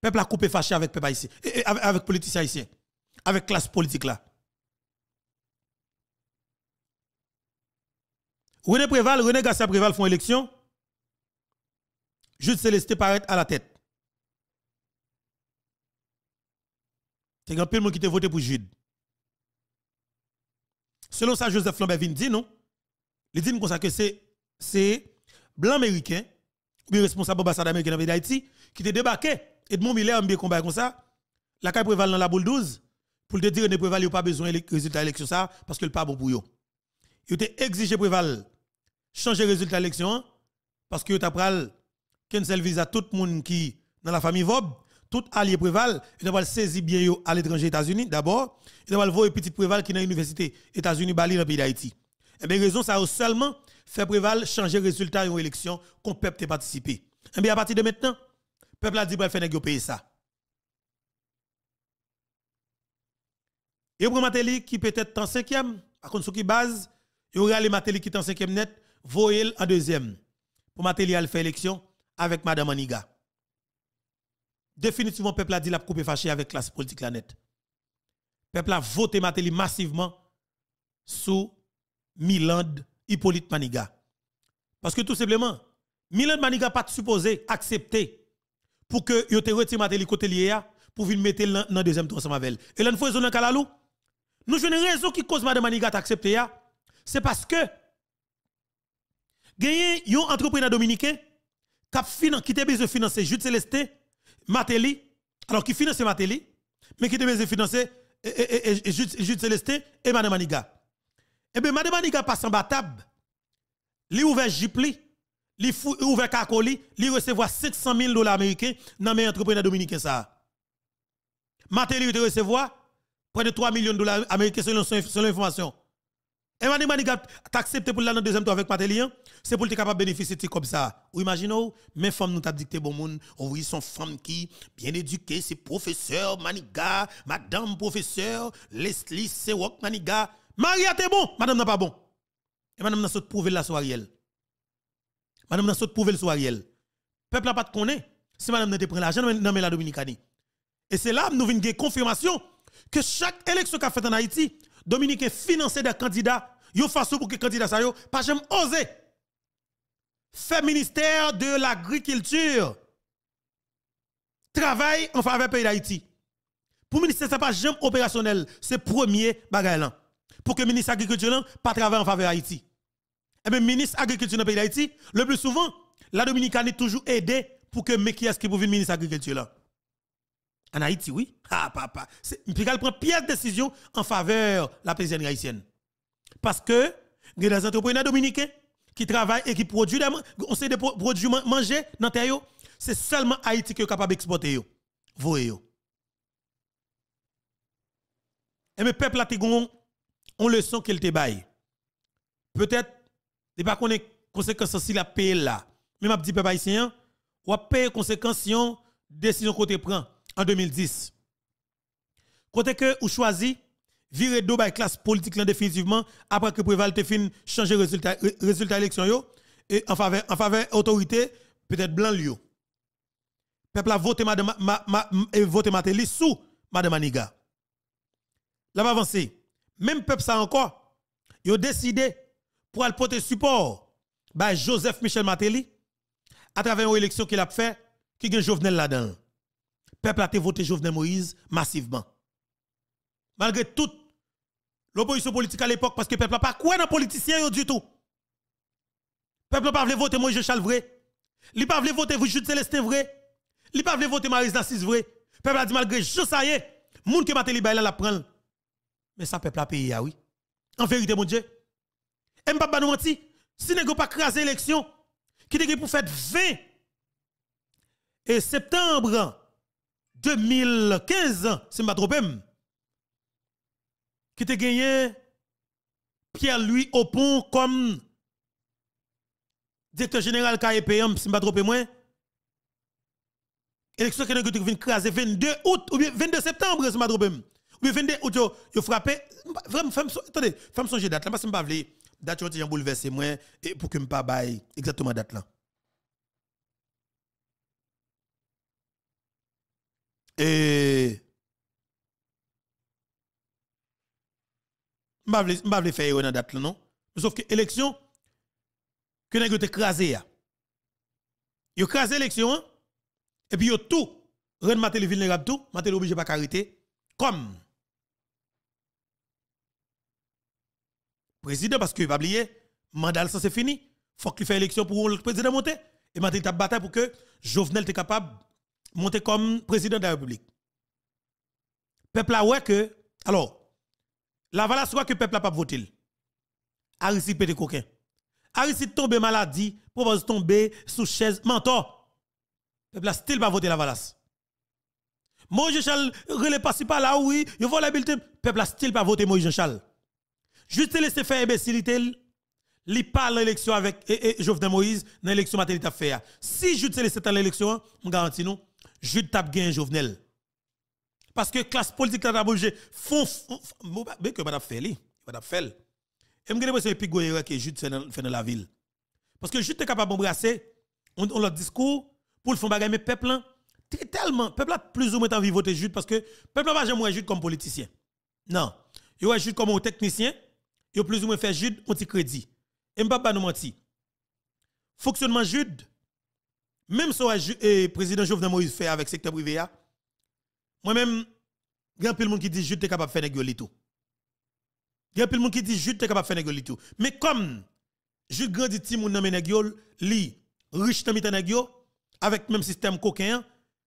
peuple a coupé fâché avec peuple haïtien, avec, avec politiciens haïtiens, avec classe politique là. René Préval, René Gassia Préval font élection. Jude Célesté paraît à la tête. C'est un peu de monde qui te voté pour Jude. Selon ça, Joseph Lambert vient dit, non? Il dit que c'est, blanc américain, ou responsable de l'ambassade américaine en Haïti, qui te débarqué. Edmond Miller a bien combat comme ça. La caille préval dans la boule 12, pour le dire, ne préval, pas besoin de résultat de l'élection parce que le pas bon pour eux. Il a exigé préval changer résultat de l'élection, parce que il a pris qu'un seul visa tout le monde qui dans la famille Vob, tout allié préval, il doit saisir bien à l'étranger États-Unis d'abord, il doit voir petit préval qui dans l'université États-Unis Bali dans le pays d'Haïti. Et eh bien raison ça seulement fait préval changer résultat une élection qu'on peut participer. Et eh bien à partir de maintenant, le peuple a dit qu'il faire payer ça. Et pour Matéli qui peut être en cinquième, par contre, qui base, il y aura les Matéli qui est en cinquième net, voyez en deuxième. Pour Matéli, elle fait élection avec Madame Aniga. définitivement, peuple a dit la coupe fâché avec classe politique la. Peuple a voté Matéli massivement sous Milan Hippolyte Maniga. Parce que tout simplement, Milan Maniga pas supposé accepter pour que yo te retire Matéli côté pour venir mettre dans le deuxième tour ensemble avec elle. Et là, nous faisons. Nous avons une raison qui cause Madame Maniga d'accepter c'est parce que gagné yon entrepreneur dominicain qui a besoin de financer Jude Célestin, Matéli, alors qui finance Matéli, mais qui a besoin de financer Jude Célestin et Madame Maniga. Eh bien, Madame Maniga passe en batable, li ouvert Jipli, li ouvert Kakoli, li recevoir 500 000 dollars américains dans mes entrepreneurs dominicains ça. Matéli recevoir près de 3 millions de dollars américains selon, selon l'information. Et Mani Maniga t'a accepté pour la deuxième tour avec Matelian, c'est pour être capable de bénéficier de comme ça. Ou imaginez, mes femmes nous t'a dicté bon monde, oh oui, sont femmes qui bien éduquées, c'est professeur Maniga, madame professeur, Leslie Sewok Maniga. Maria t'es bon, madame n'a pas bon. Et madame n'a saute prouver la soirée. Madame n'a saute prouver le soirée. Peuple n'a pas de connaît. Si madame n'a pas pris l'argent dans la Dominicanie. Et c'est là que nous venons confirmation que chaque élection qu'a fait en Haïti, Dominique financé des candidats, yo façon pour que candidat ça yo pas jamais osé faire ministère de l'agriculture travail en faveur pays d'Haïti. Pour le ministère, n'est pas jamais opérationnel. C'est premier bagage là. Pour que le ministre de l'Agriculture pas travailler en faveur d'Haïti. Et eh bien, le ministre de l'Agriculture dans le pays d'Haïti, le plus souvent, la Dominicane est toujours aidé pour que qui est-ce qui ministre de l'Agriculture là. En Haïti, oui. Ah, papa. Puis elle prend pire décision en faveur de la paysannerie haïtienne. Parce que, il y a des entrepreneurs dominicains qui travaillent et qui produisent des, des produits manger dans terre, c'est seulement Haïti qui est capable d'exporter. Voyez. Et mes peuples là, on leçon qu'il te baille. Peut-être, il pas connaît conséquences si la paye là. Mais m'a dit peuple haïtien, ou payer conséquences décision qu'on te prend en 2010. Côté que ou choisi virer deux classe politique là définitivement après que Préval te fin changer résultat résultat élection et en faveur en faveur autorité peut-être blanc lieu. Peuple a voté madame Matéli sous madame Aniga. Là avancé. Même peuple ça encore yo décidé pour aller porter support by Joseph Michel Matéli à travers une élection qu'il a fait qui gagne Jovenel là-dedans peuple a voté Jovenel Moïse massivement. Malgré tout, l'opposition politique à l'époque, parce que le peuple n'a pas quoi dans les politiciens du tout. Le peuple n'a pas voulu voter Moïse Charles vrai. Il n'a pas voulu voter Jude Célestin vrai. Il n'a pas voulu voter Marie Narcisse vrai. Le peuple a dit malgré tout ça y est, qui m'a là la prendre. Mais ça peuple a payé oui. En vérité mon Dieu. Et pas nous mentir, si n'est pas craser l'élection qui était pour faire 20 et septembre 2015, c'est pas trop qui te gagné Pierre-Louis Opon comme directeur général KEPM, si pas trop moins. Élection qui est venu craser 22 août ou bien 22 septembre, si pas trop Ou bien 22 août, yo frappé. Vraiment, attendez, femme songe date là, parce que je ne date yo bouleversé moi et pour que me pas bail exactement date là. Et. Vais pas faire une date, non? Sauf que l'élection, que nous avons écrasé. Vous écrasé l'élection, hein? et puis vous tout, rendre Matéli vulnérable tout, Matéli obligé pas arrêter, comme? Président, parce que, pas oublier, mandat ça c'est fini. Faut qu'il fasse élection pour le président monter. Et Matéli a bataille pour que Jovenel soit capable monter comme président de la République. Peuple a ouais que, alors, la valeur soit que peuple a pas voté. Aristide pété coquin. Aristide tombe maladie, propose tomber sous chaise, mentor. Peuple a still pas voté la valasse. Moïse Charles, relais passé par là, oui, il voit la bulletin. Peuple a still pas voté Moïse Charles. Juste laisser faire imbécilité, li parle l'élection avec et, et Jovenel Moïse dans l'élection maternité fait. Si je te laisse dans l'élection, je garantis nous, je tape gain Jovenel. Parce que classe politique là obligé font mais que pas fait pas fait. Et me l'impression que pigoyer que Jude fait dans la ville. Parce que Jude est capable d'embrasser on, on leur discours pour le faire bagaille mais peuple tellement, le peuple a plus ou moins envie de voter Jude parce que le peuple n'a pas jamais Jude comme politicien. Non. Il a Jude comme un technicien, il a plus ou moins fait Jude un crédit. Et je pas nous mentir. Fonctionnement Jude, même si le président Jovenel Moïse fait avec le secteur privé, moi-même, il y a de monde qui dit Jude est capable de faire tout. Il y a de monde qui dit Jude est capable de faire tout. Mais comme Jude grandit petit négocier, li riche dans négocier avec même système coquin,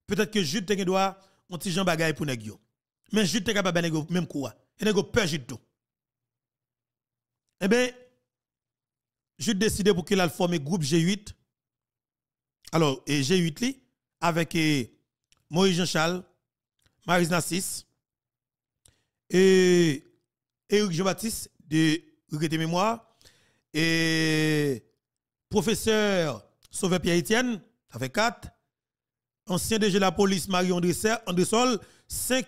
peut-être que Jude te doit un petit Jean bagaille pour négocier. Mais Jude est capable de même quoi? Et négocier peur Jude tout. Eh bien, Jude décidé pour qu'il a formé groupe G8. Alors, et G8 li, avec Moïse Jean-Charles, Marie Nassis, et Éric Jean-Baptiste de Regretter Mémoire, et professeur Sauvé Pierre-Étienne, ça fait 4, ancien DG de la police Marie-André Sol, 5,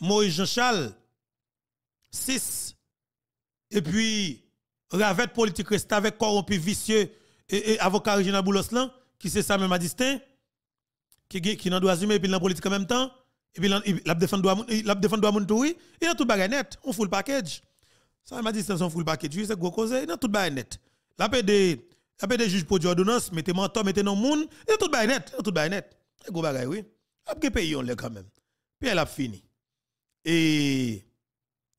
Moïse Jean-Charles, 6, et puis Ravette politique reste avec corrompu vicieux et, avocat Régional Boulos qui c'est ça même à distinct, qui qui dans droit humain et puis dans politique en même temps, et puis la défense la droit moun oui, il a tout bagay net, on full package. Ça m'a dit c'est un full package, c'est gros cause, il a tout bagay net. La PD la PD juge pour ordonnance, mettez mentor, mettez non moun, il a tout bagay net, il a tout bagay net. C'est gros bagay oui. Après pays on l'est quand même. Puis elle a fini. Et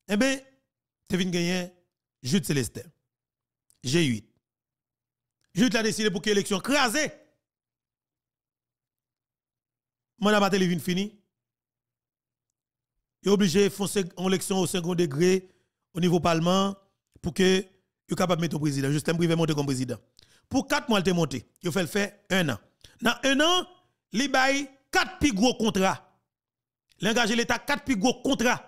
eh ben, tu viens gagner Jude Célestin. G8. Jude a décidé pour que l'élection crasée. Madame Matéli fini. Est obligé de faire une élection au second degré au niveau parlement pour que il capable de mettre au président. Justin Privé monter comme président. Pour 4 mois, il est monté. Il fait le faire un an. Dans un an, il bail 4 plus gros contrats. L'engagé l'État 4 plus gros contrats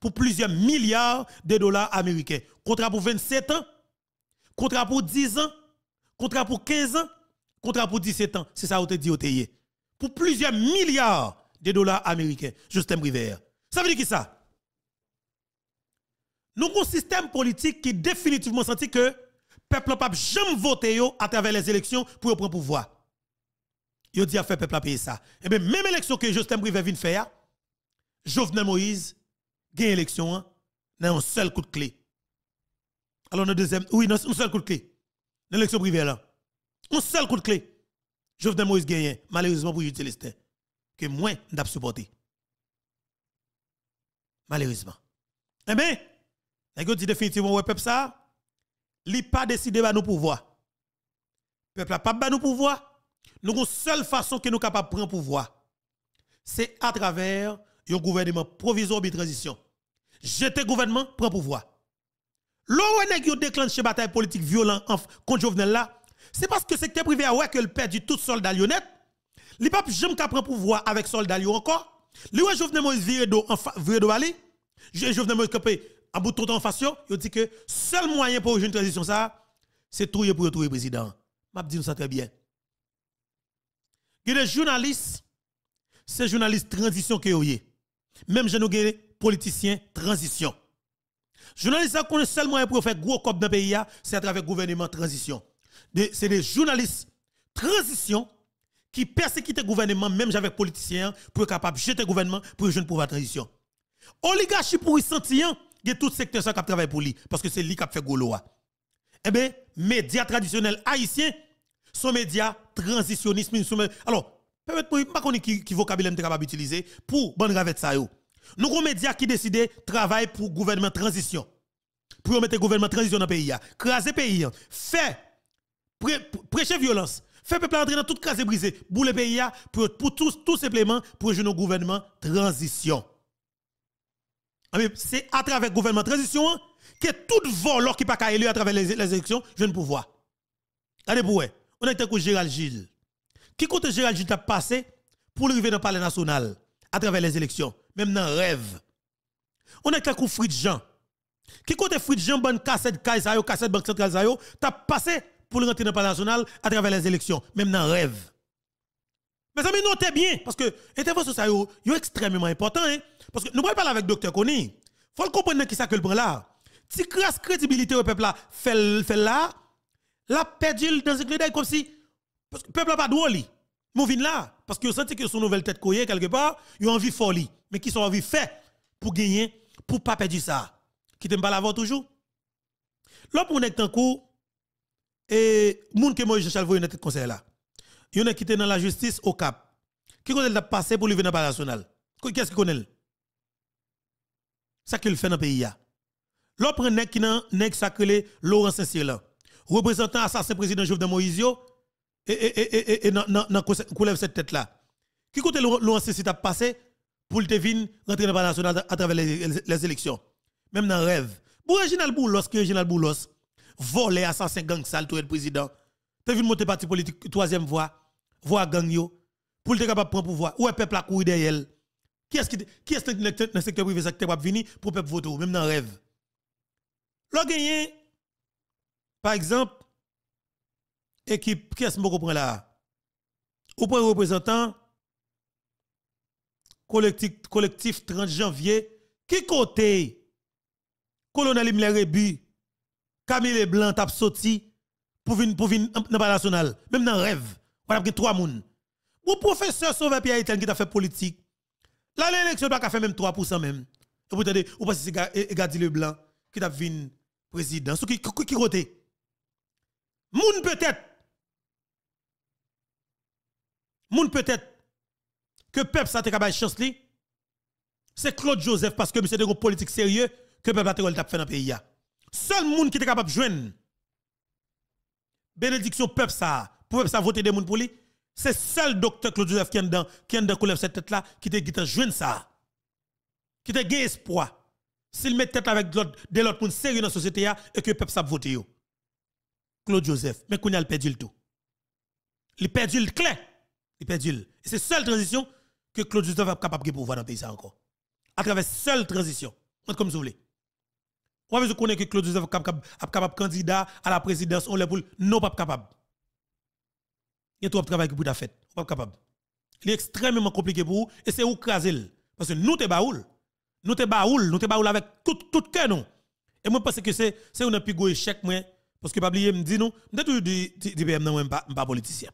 pour plusieurs milliards de dollars américains. Contrat pour 27 ans, contrat pour 10 ans, contrat pour 15 ans, contrat pour 17 ans. C'est ça que vous dit Pour plusieurs milliards de dollars américains. Justin Briver. Ça veut dire qui ça? Nous avons un système politique qui définitivement senti que le peuple n'a pas jamais voté à travers les élections pour prendre pouvoir. Il dit à faire peuple à payer ça. Et eh bien, même élection que Justin Briver vient faire, Jovenel Moïse gagne l'élection hein, dans un seul coup de clé. Alors, le deuxième, oui, un seul coup de clé. L'élection privée là. Un seul coup de clé. Jovenel Moïse gagne, malheureusement pour Jules Célestin, que moi, n'a supporté. Malheureusement. Eh bien, je dit définitivement, ouais, peuple ça, il pas décidé de nous pouvoir. Peuple n'a pas nous pouvoir. Nous avons seule façon que nous capables de prendre pouvoir. C'est à travers un gouvernement provisoire de transition. Jeter gouvernement, prend pouvoir. L'on a déclenché bataille politique violente contre Jovenel là, c'est parce que le secteur privé a ouais que le perdu tout soldat lyonnais. Il pas jamais prendre pouvoir avec soldat encore. Lui ouais Jovenel Moïse viré do en viré do Bali. Jovenel Moïse capé en bout de tout en façon, il dit que seul moyen pour une transition ça, c'est trouiller pour trouver président. M'a dit ça très bien. Il y a des journalistes, c'est journalistes transition que Même je nous politiciens transition. Journalistes qui connaissent seulement moyen pour faire gros cop dans le pays, c'est à travers le gouvernement transition. C'est des journalistes transition qui persécutent le gouvernement, même avec les politiciens, pour être capable de jeter le gouvernement pour jouer pouvoir transition. Oligarchie pour y sentir, il y a tout secteur qui travaille pour lui, parce que c'est lui qui a fait golo. Eh bien, médias traditionnels haïtiens sont médias transitionnistes. Alors, permettez-moi, je ne sais pas qui vocabulaire capable d'utiliser pour bonne ravette ça. Nous avons des médias qui décident de travailler pour le gouvernement transition. Pour mettre le gouvernement transition dans le pays. Craser le pays. Faire, prêcher violence. Faire peuple entrer dans toute case brisée. Pour le pays, pour, tout, simplement pour jouer nos gouvernement transition. Ah, c'est à travers le gouvernement transition que tout voleur qui n'est pas élu à travers les, élections, je ne pouvoir. Allez, pour on était avec Gérald Gilles. Qui compte Gérald Gilles a passé pour arriver dans le palais national à travers les élections? même dans rêve. On est avec Fritz Jean. Qui côté Fritz Jean, bonne cassette Kaisayo, cassette Banque Centrale t'as passé pour le rentrer dans le palais national à travers les élections, même dans rêve. Mais amis, notez bien, parce que l'intervention ça est extrêmement important. Hein? Parce que nous parler avec docteur Koni. faut le comprendre qui ça que le prend là. Si grâce crédibilité au peuple là, fait, fait la perdu dans un comme si, parce que le peuple n'a pas de venons là, parce que vous sentez que son nouvelle tête coyée quelque part, ils ont envie folie, mais qui sont envie fait pour gagner, pour pas perdre ça? Qui t'aime pas l'avoir toujours? L'autre on est en cours, et moun que Moïse Charles voyait dans conseil là. Il a qui dans la justice au Cap. Qui connaît le passé pour lui venir dans le national? Qu'est-ce qu'il connaît? Ça qu'il fait dans le pays. L'autre nèg qui nan sacré Laurent Saint-Cyr là. Représentant assassin président Jovenel Moïse et et et et nan nan coulève cette tête là. Qui côté Laurent Saint-Cyr a passé pour te venir rentrer dans le national à travers les, élections? Même dans rêve. Pour Reginald Boulos, que Reginald Boulos volé assassin gang sale être président. Tu vu monter parti politique troisième voie, voie gang yo pour être capable de prendre pouvoir. Où est peuple à courir derrière Qui est-ce qui qui est dans le secteur privé qui capable venir pour peuple voter même dans rêve? Là gagné par exemple équipe qui est-ce que prend là? Ou pour représentant collectif collectif 30 janvier qui côté? Colonel Imler Camille Blanc t'a sorti pour venir pour venir dans le national. Même dans rêve. On a trois moun ou professeur Sauveur Pierre Etienne qui t'a fait politique. Là l'élection pas fait même 3% même. Et vous entendez ou c'est Gadi Leblanc qui t'a venu président. Qui qui côté moun peut-être. Moun peut-être que peuple ça t'a chance c'est Claude Joseph parce que c'est de politique sérieux que peuple a fait dans le pays Seul monde qui est capable de joindre bénédiction peuple ça, pour peuple ça voter des monde pour lui, c'est seul docteur Claude Joseph qui est dans qui est dans cette tête là qui te joindre ça. Qui te gain espoir. S'il met tête avec de l'autre monde sérieux dans la société et que peuple ça voter. Claude Joseph, mais qu'on a perdu le tout. Il perdu le clé. Il perdu. Et c'est seule transition que Claude Joseph est capable de pouvoir dans le pays encore. À travers seule transition. Comme vous voulez. Ou avez-vous que Claude Joseph est capable candidat à la présidence, on l'est pour non pas capable. Il y a trop de travail la fête, pas capable. Il est extrêmement compliqué pour vous et c'est où craser parce que nous te baoul. Nous te baoul, nous te baoul avec tout tout cœur. Et moi pense que c'est un plus gros échec moi parce que pas oublier me dit non, m'te toujours dit PM non pas pas politicien.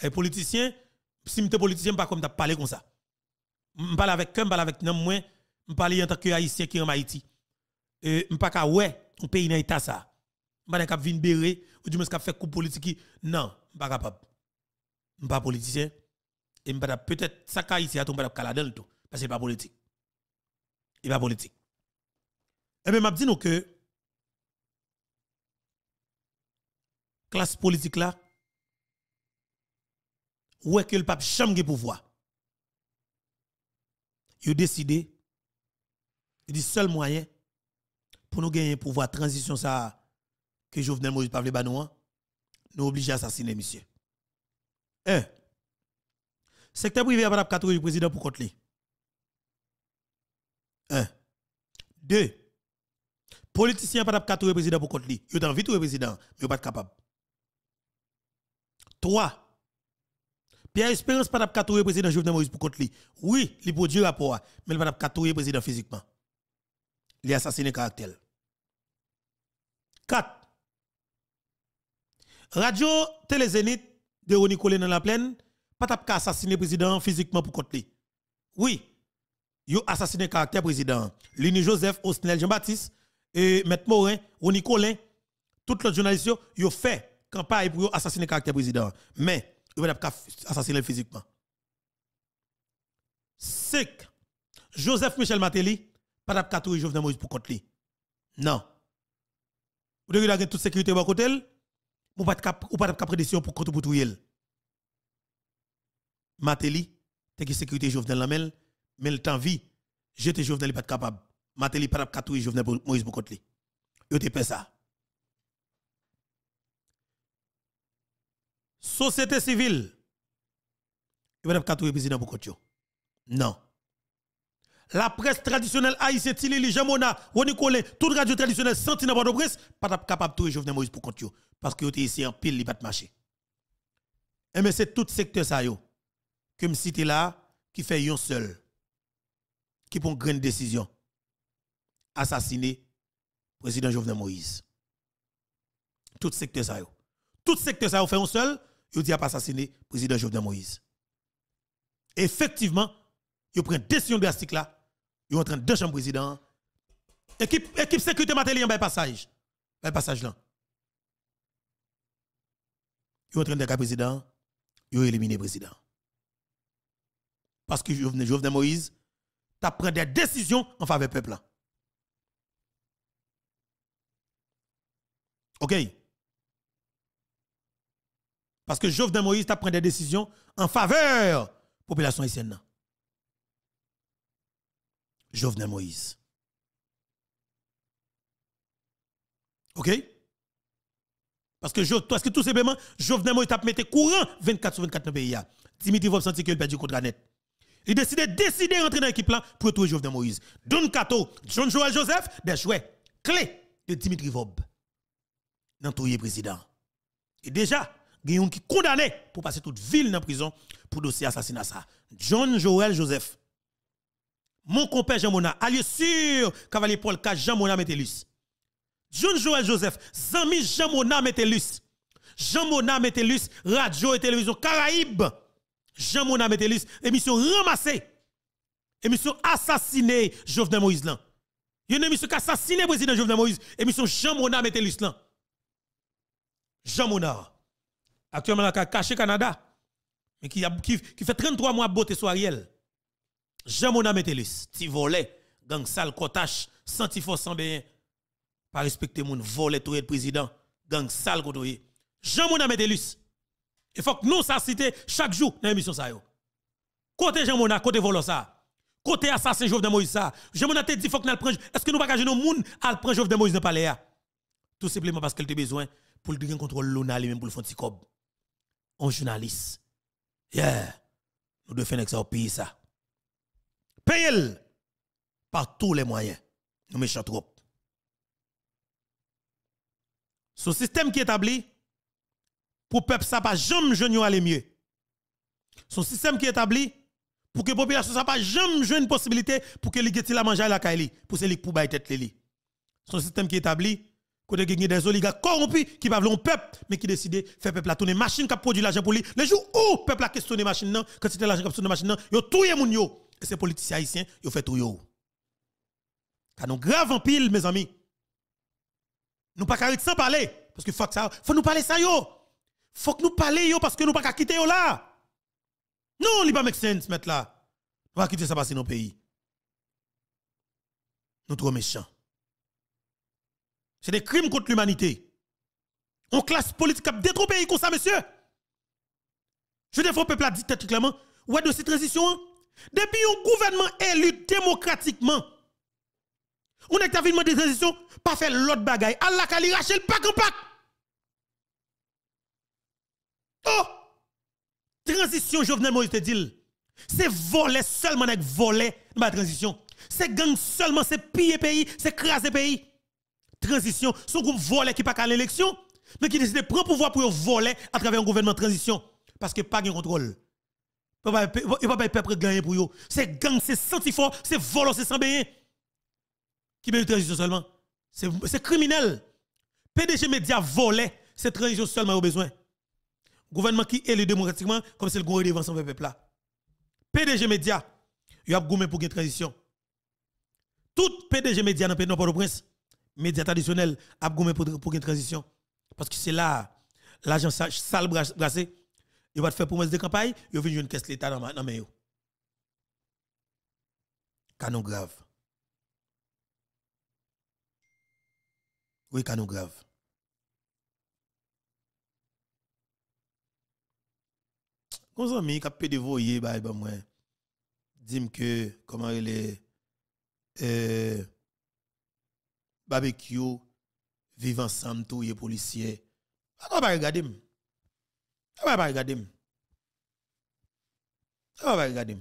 Et politicien si m'te politicien pas comme t'as parlé comme ça. M'parle avec cœur, m'parle avec non moi, m'parle en tant que haïtien qui en Haïti et m'pas ka ouais un pays dans état ça. M'pas cap vinn béré ou du moins cap fait coup politique non pas capable. M'pas politicien et m'pas peut-être ça ka ici à tomber pas tout. Parce que pas politique. Il pas politique. Et bien m'a dit que classe politique là est que le pape chambre pouvoir. Il décidé il seul moyen pour nous gagner pouvoir transition ça que Jovenel Moïse Pavle Banouan, nous obligés à assassiner monsieur. Un. Secteur privé a pas de le président pour contre Un. Deux. Politicien pas de le président pour lui. Il a envie de président, mais il pas capable. Trois. Pierre Espérance pas de le président Jovenel Moïse pour contre lui. Oui, il produit rapport, mais il pas de le président physiquement. Il est assassiné caractère. 4. Radio Télé Zénith de Rony dans la plaine, pas tap assassiner président physiquement pour côté. Oui, yo assassiné caractère président. Lini Joseph, Osnel Jean-Baptiste et Maître Morin, Rony Colin, tous les journalistes yo fait campagne pour assassiner caractère président. Mais yo pas assassiner physiquement. 5. Joseph Michel Matéli, pas tap katourir Jovenel Moïse pour côté. Non. Vous devez avoir toute sécurité à côté, ou pas ou pas de décision pour contre pour tout Mateli, t'es que sécurité Jovenel Lamel, mais le temps vie, j'étais Jovenel pas capable. Mateli pas de Jovenel Moïse pour contre lui. Yo te ça. Société civile, il va pas le président pour contre Non la presse traditionnelle haïtienne, Tilili, Jamona, Roni Colin, toute radio traditionnelle senti dans de presse, pas capable de trouver Jovenel Moïse pour compte parce que vous ici en pile, il pas de marché. Et eh, mais c'est tout secteur ça que me cite là qui fait yon seul qui prend une grande décision assassiner président Jovenel Moïse. Tout secteur ça. Tout secteur ça fait un seul il dit a pas assassiné le président Jovenel Moïse. Effectivement, il prend une décision drastique là, il est en train de le président. Équipe, équipe sécurité matérielle en passage. Un passage là. Il est en train de le président, il a éliminé le président. Parce que Jovenel Moïse, tu pris des décisions en faveur du peuple. OK? Parce que Jovenel Moïse t'a pris des décisions en faveur de la population haïtienne. Jovenel Moïse. OK? Parce que, parce que tout simplement, Jovenel Moïse t'a mis courant 24 sur 24 dans le pays. Dimitri va sentir qu'il a perdu contre net. Il décide de décider d'entrer dans l'équipe là pour trouver Jovenel Moïse. Don Kato, John Joël Joseph, des jouets clés de Dimitri Vob dans le président. Et déjà, il y a qui condamné pour passer toute ville dans prison pour dossier assassinat ça. John Joël Joseph. Mon compère Jean Mona, allié sur cavalier Paul K. Jean Mona Metellus. John Joël Joseph, Zami Jean Mona Metellus. Jean Mona Metellus, radio et télévision Caraïbes. Jean Mona Metellus, émission ramassée. Émission assassinée Jovenel Moïse. Il y a une émission qui assassiné le président Jovenel Moïse. Émission Jean Mona Metellus là. Jean Monard, actuellement là, caché Canada, mais qui, a, fait 33 mois de beauté. Jean Monard Metelus, ti volé, gang sale, kotache, senti fort sans bien, pas respecter moun, volé tout le président, gang sale kotoye. Jean Monard Metelus. Il faut que nous ça chaque jour dans l'émission ça yo. Côté Jean Monard, côté volo ça. Côté assassin Jovenel Moïse ça. Jean Monard te dit faut que nous prendre est-ce que nous pas nos moun al prendre Jovenel Moïse dans palais Tout simplement parce qu'elle a besoin pour le contrôle l'ONA même pour le faire cob. Un journaliste. Yeah. Nous devons faire ça au pays ça. Payez par tous les moyens. Nous méchants trop. Ce système qui est établi pour peuple ça pas jamais jeune aller mieux. Son système qui est établi pour que la population ça pas jamais une possibilité pour que les la manger à la caille pour c'est pour bailler tête li. Son système qui est établi côté gagner des oligarques corrompus qui au peuple mais qui décident de faire peuple à tourner machine qui produit l'argent pour lui les jours où peuple a questionné machine non quand c'était l'argent qui tourner machine non yo touye moun yo ces politiciens haïtiens yo fait tout yo. Car nous grave en pile mes amis. Nous pas carré sans parler parce que que ça faut nous parler ça yo. Faut que nous parler yo parce que nous pas quitter yo là. Non il pas make sense mettre là. On va quitter ça passer dans pays. Nous trop méchants. C'est des crimes contre l'humanité. On classe politique qui détruit pays comme ça, monsieur. Je défends le peuple a dit très clairement, ouais, de cette transition? Depuis un gouvernement élu démocratiquement, on est à de transition, pas faire l'autre bagaille. Allah Kali Rachel, pack en pack. Oh! Transition, Jovenel Moïse te dit, c'est voler seulement avec voler la transition. C'est gang seulement, c'est piller pays, c'est craser pays transition, son groupe volé qui pas qu'à l'élection, mais qui décide de prendre pouvoir pour voler à travers un gouvernement de transition. Parce que pas de contrôle. Il ne pas peuple gagner pour eux. C'est gang, c'est senti fort, c'est volant, c'est sans bien. Qui mérite transition seulement. C'est criminel. PDG Média volé, c'est transition seulement au besoin. Gouvernement qui est élu démocratiquement, comme c'est le gouvernement devant son peuple là. PDG Média, il a goumé pour une transition. Tout PDG Média dans le Port-au-Prince, médias traditionnels a pour, pour une transition. Parce que c'est là, l'agent sale brassé, il va te faire promesse de campagne, il va venir une caisse l'État dans la main. Canon grave. Oui, canon grave. Comme ça, mi, cap de voyer, bah, bah, moi, que, comment il est, euh, barbecue, vivre ensemble, tout les policiers. On va regarder. On va regarder. On va regarder.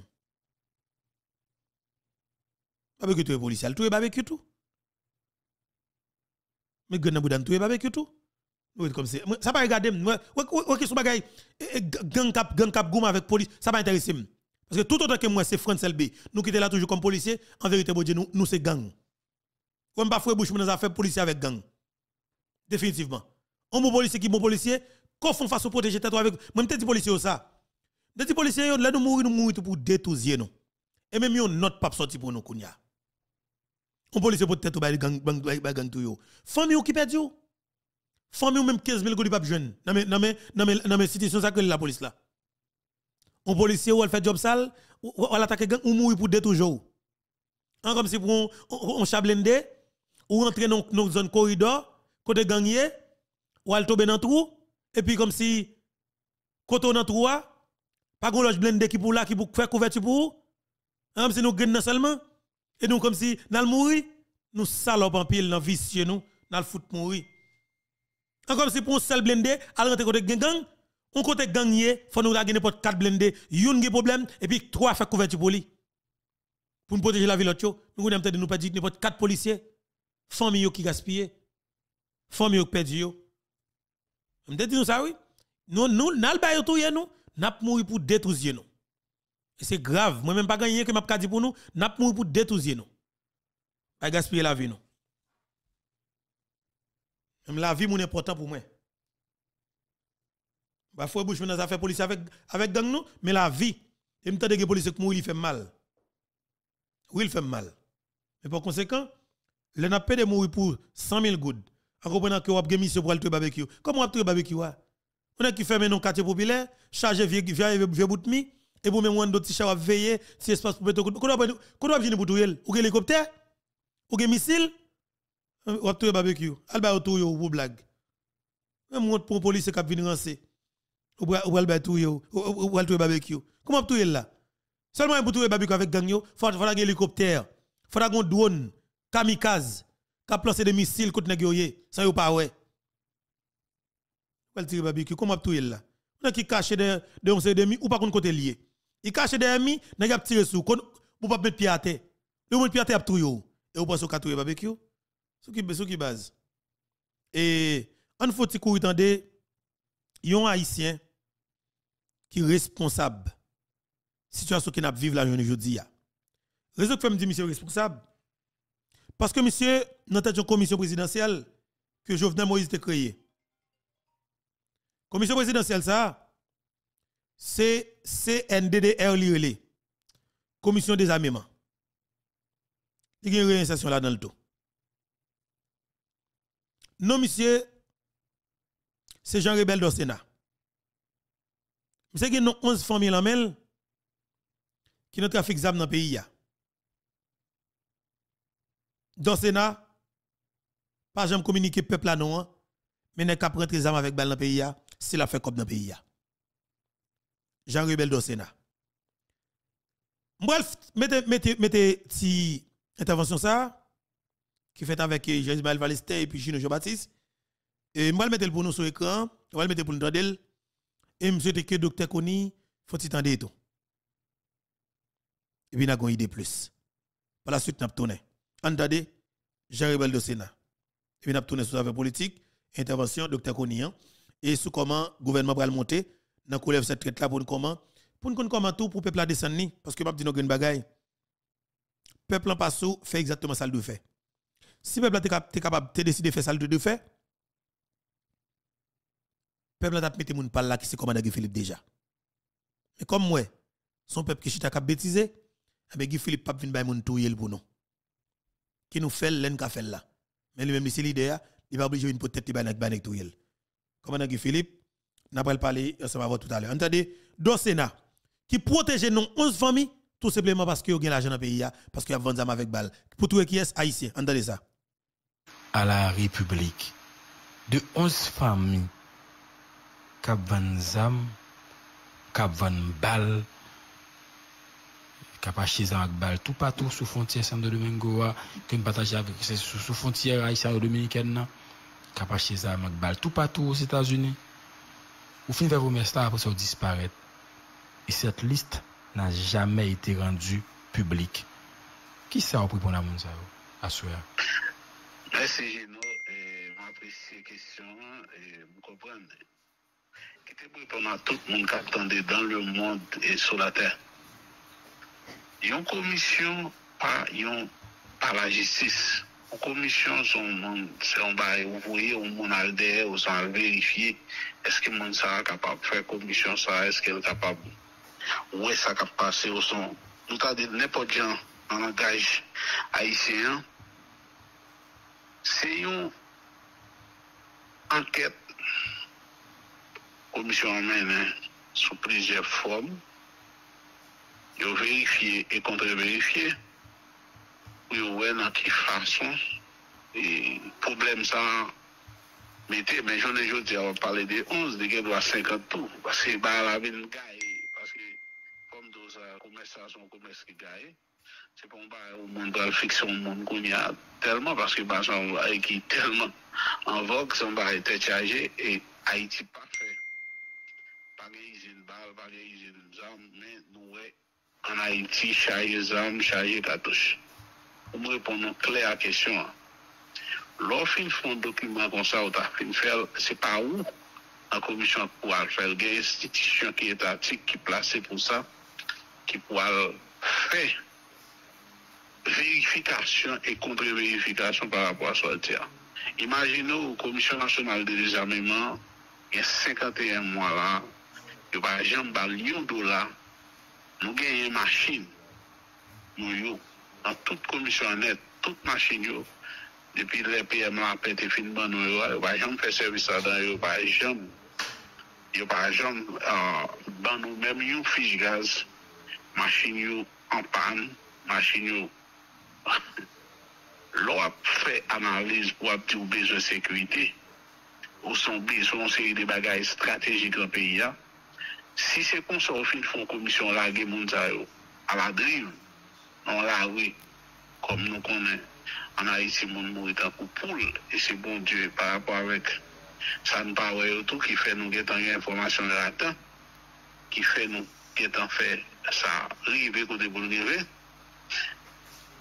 Barbecue tout les policiers, tout les barbecue tout. Mais gonna boudan tout les barbecue tout. Oui, comme ça. Ça va regarder. Moi, ouais, ouais, bagay, gang cap, gang cap goum avec police, ça va intéresser. Parce que tout autant que moi, c'est France LB. Nous qui là toujours comme policiers, en vérité, nous, nous c'est gang. Comme pas fouet bouche dans affaires policiers avec gang. Définitivement. Un bon policier qui bon policier, qu'on face au protéger tête avec même des policiers ça. Des policiers là nous mourir nous mourir pour détruire nous. Et même yon note pas sorti pour nous kounya. On policier pour tête ba gang ba gang tout yo. Famille qui perdu. Famille même 15 000 goudi pas jeune. Non mais non mais non mais non mais situation ça que la police là. On policier ou elle fait job sale ou elle attaque gang ou mourir pour détruire. En comme si pour on, chablende ou rentrer dans nos zone corridor côté gagné ou elle tomber dans trou et puis comme si côté dans trou pas gon loge blende qui pour là qui pour faire couverture pour comme si nous gagnons seulement. Et nous comme si nous mourir nous salope en pile dans vicieux nous nous fout mourir. Comme si pour un seul blende à rentrer côté gang on côté gagné faut nous gagner n'importe quatre blende une problème et puis trois faire couverture pour lui. Pour nous protéger la ville nous avons peut-être nous pas dire n'importe quatre policiers. Famille qui gaspillent. Famille qui perdu yo me dit nous ça oui? Nous nous n'al ba tout nous n'a mouru pour détruire nous c'est grave. Moi même pas gagner que m'a pas dit pour nous n'a mouru pour détruire nous. Pas gaspiller la vie nous. Même la vie est important pour moi. Bah faut bouche dans affaire police avec avec gang nous. Mais la vie et me que police il fait mal. Oui il fait mal. Mais par conséquent le n'a de mourir pour 100 000 gouttes. En comprenant que vous avez mission pour aller barbecue. Comment vous avez barbecue? On a qui ferme nos quartiers populaires, charge vieux vieux bout mi et pour même on d'autres chars veiller si espace pour mettre Comment vous avez venir pour tout Ou hélicoptère Ou missile Ou avez barbecue. Alba autour yo pour blague. Même pour police qui venir rancer. Ou alba tout yo ou alba barbecue. Comment vous là? Seulement pour tout barbecue avec gang yo, faut un hélicoptère. Faut un drone kamikaze, a placé des missiles contre nèg ça yo pas ouais. Quel barbecue comment tout là. On qui caché de de on demi ou pas contre côté lié. Il cache des amis, nèg a tiré sous pour pas mettre pied à terre. Le mettre pied à terre tout yo. Et ou pas au barbecue? Ce qui ce qui base. Et on faut ti courir tande yon haïtien qui responsable situation qui n'a la journée aujourd'hui. Raison que me dire monsieur responsable parce que, monsieur, avons une commission présidentielle que Jovenel Moïse a créée. Commission présidentielle, ça, c'est CNDDR l'IRELE. Commission des armements. Il y a une réalisation là dans le tout. Non, monsieur, c'est Jean Rebelle au Sénat. Monsieur, il y a 11 familles en qui ont trafic dans le pays dans le Sénat, pas jamais communiquer peuple là non, hein. mais n'est qu'à prendre les armes avec dans le pays, c'est la fait comme dans le pays. Jean Rebelle dans le Sénat. Bref, mettez, mettez, mettez, si intervention ça, qui fait avec Jésus-Maël Valesté et puis Gino Jean-Baptiste. Et moi, je mettre pour nous sur l'écran, je vais mettre pour nous entendre. Et je souhaite que docteur Koni, faut-il attendre tout. Et puis, nous avons une idée plus. Par la suite, nous avons tourné. Entendez, Jean Rebelle de Sénat. Et avons tourné sur la politique, intervention, docteur Konian, et sur comment le gouvernement va le monter, nous avons cette traite là pour nous comment, pour nous comment tout pour le peuple descendre, parce que je dis une bagaille. Le peuple en passe fait exactement ça le fait. Si le peuple est capable de décider de faire ça le fait, le peuple a mis moun par là qui c'est commandant Guy Philippe déjà. Mais comme moi, son peuple qui chita cap bêtiser, eh Guy Philippe pas venir bay moun touyer pour nous qui nous fait l'en qu'a fait là. Mais lui-même, c'est l'idée, il va obliger une peut-être banek banek tout yel. Comme on Philippe, n'a pas parlé ensemble avant tout à l'heure. Entendez, dans Sénat, qui protège nos 11 familles, tout simplement parce qu'il y a l'argent dans le pays, parce qu'il y a vendu avec balle. Pour tout qui est haïtien, entendez ça. À la République, de 11 familles, qui zam, qui ont balle, capaché avec balle tout partout sous frontière Santo Domingo que nous partageons avec sous frontière haïtienne dominicaine capaché avec balle tout partout aux États-Unis ou fin vers vos là après ça disparaître. Et cette liste n'a jamais été rendue publique. Qui ça a pris pour la monde à soir Merci Gino et m'apprécier question et vous comprenez. Qui était pour tout le monde qui attendait dans le monde et sur la terre? Yon komisyon pa yon pa la jistis. Yon komisyon son moun, se yon ba yon voye, yon moun al deye, yon san al verifiye, eske moun sa kapab fè komisyon sa, eske el kapab wè e sa kap pase yon son. Nou ta de nepot jan an langaj haisyen, se yon anket komisyon amènen sou plizye form, yo verifiye e kontre-verifiye, pou yo wè nan ki fason, e problem sa mette, men jounen joun di avan pale de 11, de gen do a 50 tou, pase ba la vin gaye, pase kom do sa koumès sa son koumès ki gaye, se pon ba ou moun dal fiksyon moun koun ya telman, pase ba son vaye ki telman an vok, son vaye te chaje, e Haiti pa fe, pa gen izin bal, pa gen izin zan, men nou wè en Haïti, chargé d'armes, chargé cartouches. Pour me répondre clair à la question, lorsqu'on fait un document comme ça, on a c'est pas où la commission pourra faire. Il y a une institution qui est étatique, qui est placée pour ça, qui pourra faire vérification et contre-vérification par rapport à ce Imaginez la Commission nationale de désarmement, il y a 51 mois là, il n'y a million de nou genye machin nou yo, an tout komisyon net, tout machin yo, depi le PMA peti finman nou yo, yo pa jom fè servis adan, yo pa jom, yo pa jom uh, ban nou mèm yo fij gaz, machin yo an pan, machin yo... lò ap fè analize pou ap ti ou bezon sekwite, ou son bezon seri de bagay strategik an peyi an, Si se kon sa ou fin fon komisyon la ge moun zayou, ala driv, nan la we, kom nou konen, an a iti moun mou itan kou poul, e se bon die par rapport avek san pa we yo tou ki fe nou getan yon informasyon la tan, ki fe nou getan fe sa rive kote pou rive,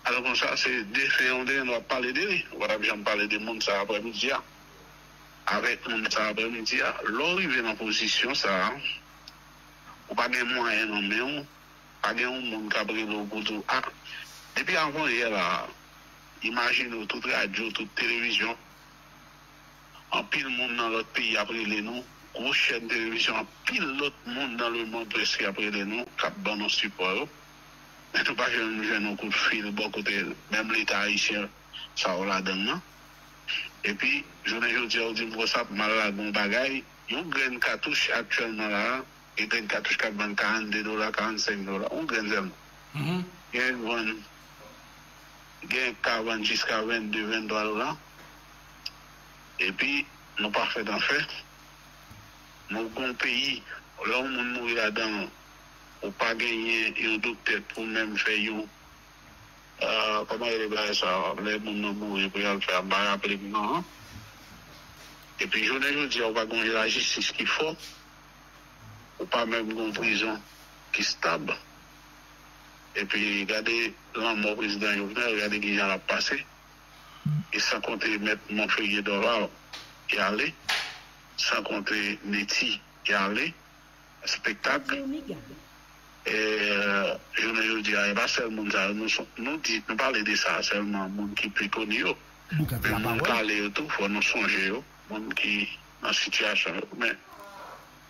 alo kon sa se defen yon den wap pale de li, wap jan pale de moun sa apre midi ya, avek moun sa apre midi ya, lor rive nan posisyon sa an, ou pa gen mwenye nan men ou, pa gen ou moun kabre lou koutou. Ak, depi anvon ye la, imajin nou tout radyo, tout televizyon, an pil moun nan lot peyi apre le nou, gros chen televizyon, an pil lot moun nan le moun preski apre le nou, kap ban nou supor ou, men tou pa gen nou jen nou kout fil bo kote, menm l'Etat Haitien, sa ou la den nan. E pi, jounen joun diyo di mwosap mal la goun bagay, yon gren katouche aktuelman la an, e gen katouche kat ban 42 dola, 45 dola, ou mm-hmm. gen zem. Gen yon, gen ka ban jiska 22, 20 dola, e pi nou pa fè dan fè. Nou kon peyi, lè ou moun mou yadan, ou pa genyen yon dokter pou mèm fè yon. Koman yon lè sa, lè moun nou mou yon pou yon fè bar apèk nan. E pi jounen joun di, ou pa kon yon la jistis ki fò, ou pas même une prison qui est stable. Et puis, regardez l'amour président Jovenel, regardez qui j'en a passé. Et sans compter mettre mon feuillet d'oral et aller. Sans compter Neti et aller. Spectacle. Et je ne dis pas, pas seulement ça. Nous, nous, dit, nous parlons de ça seulement, les gens qui plus connus. Mais tout, il faut nous songer. Les gens qui en situation.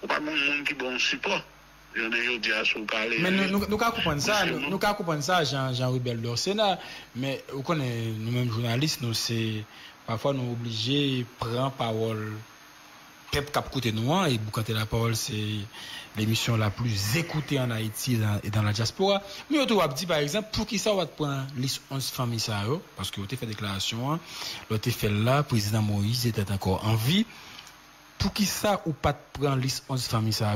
Pas les gens qui bon support. Mais nous nous nous comprendre ça, nous ça Jean Jean Rubel au Sénat, mais vous connaissez nous mêmes journalistes nous c'est parfois nous obligés prendre parole peuple cap côté nous et quand la parole c'est l'émission la plus écoutée en Haïti et dans la diaspora. Mais on va dire par exemple pour qui ça va prendre liste 11 familles parce que vous avez fait déclaration, l'autre fait là président Moïse était encore en vie. Pour qui ça ou pas prendre liste 11 familles ça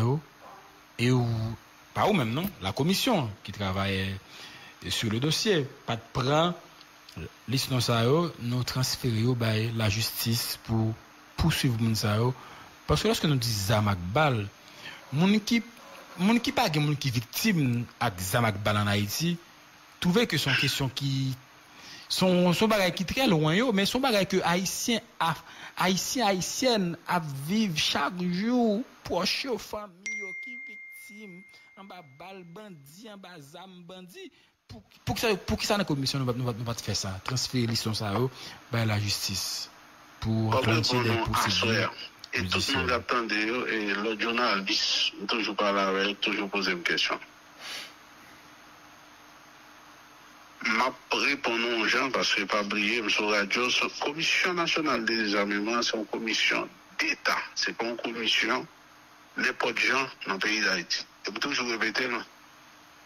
et ou, pas ou même, non, la commission qui travaille sur le dossier, pas de prendre liste nous transférer au la justice pour poursuivre moun parce que lorsque nous disons zamak bal moun qui moun qui pas moun qui victime à zamak bal en Haïti trouvez que son question qui Son, son bagay ki tre loin yo, men son bagay ke Haitien, Haitien, Haitien ap viv chak jou, poche yo, fami yo, ki viktim, an ba bal bandi, an ba zam bandi, pou, pou, ki, sa, pou ki sa nan komisyon nou vat nou vat fè sa, transfer lison sa yo, bay la justis, pou atlantir le posibli. Et tout moun ap tande yo, et lò jounan albis, toujou pala wè, toujou pose m kèsyon. M'a répondu aux gens parce que pas oublié sur radio, la commission nationale des désarmements, c'est une commission d'État. C'est pas une commission n'importe gens dans le pays d'Haïti. Je peux toujours répéter?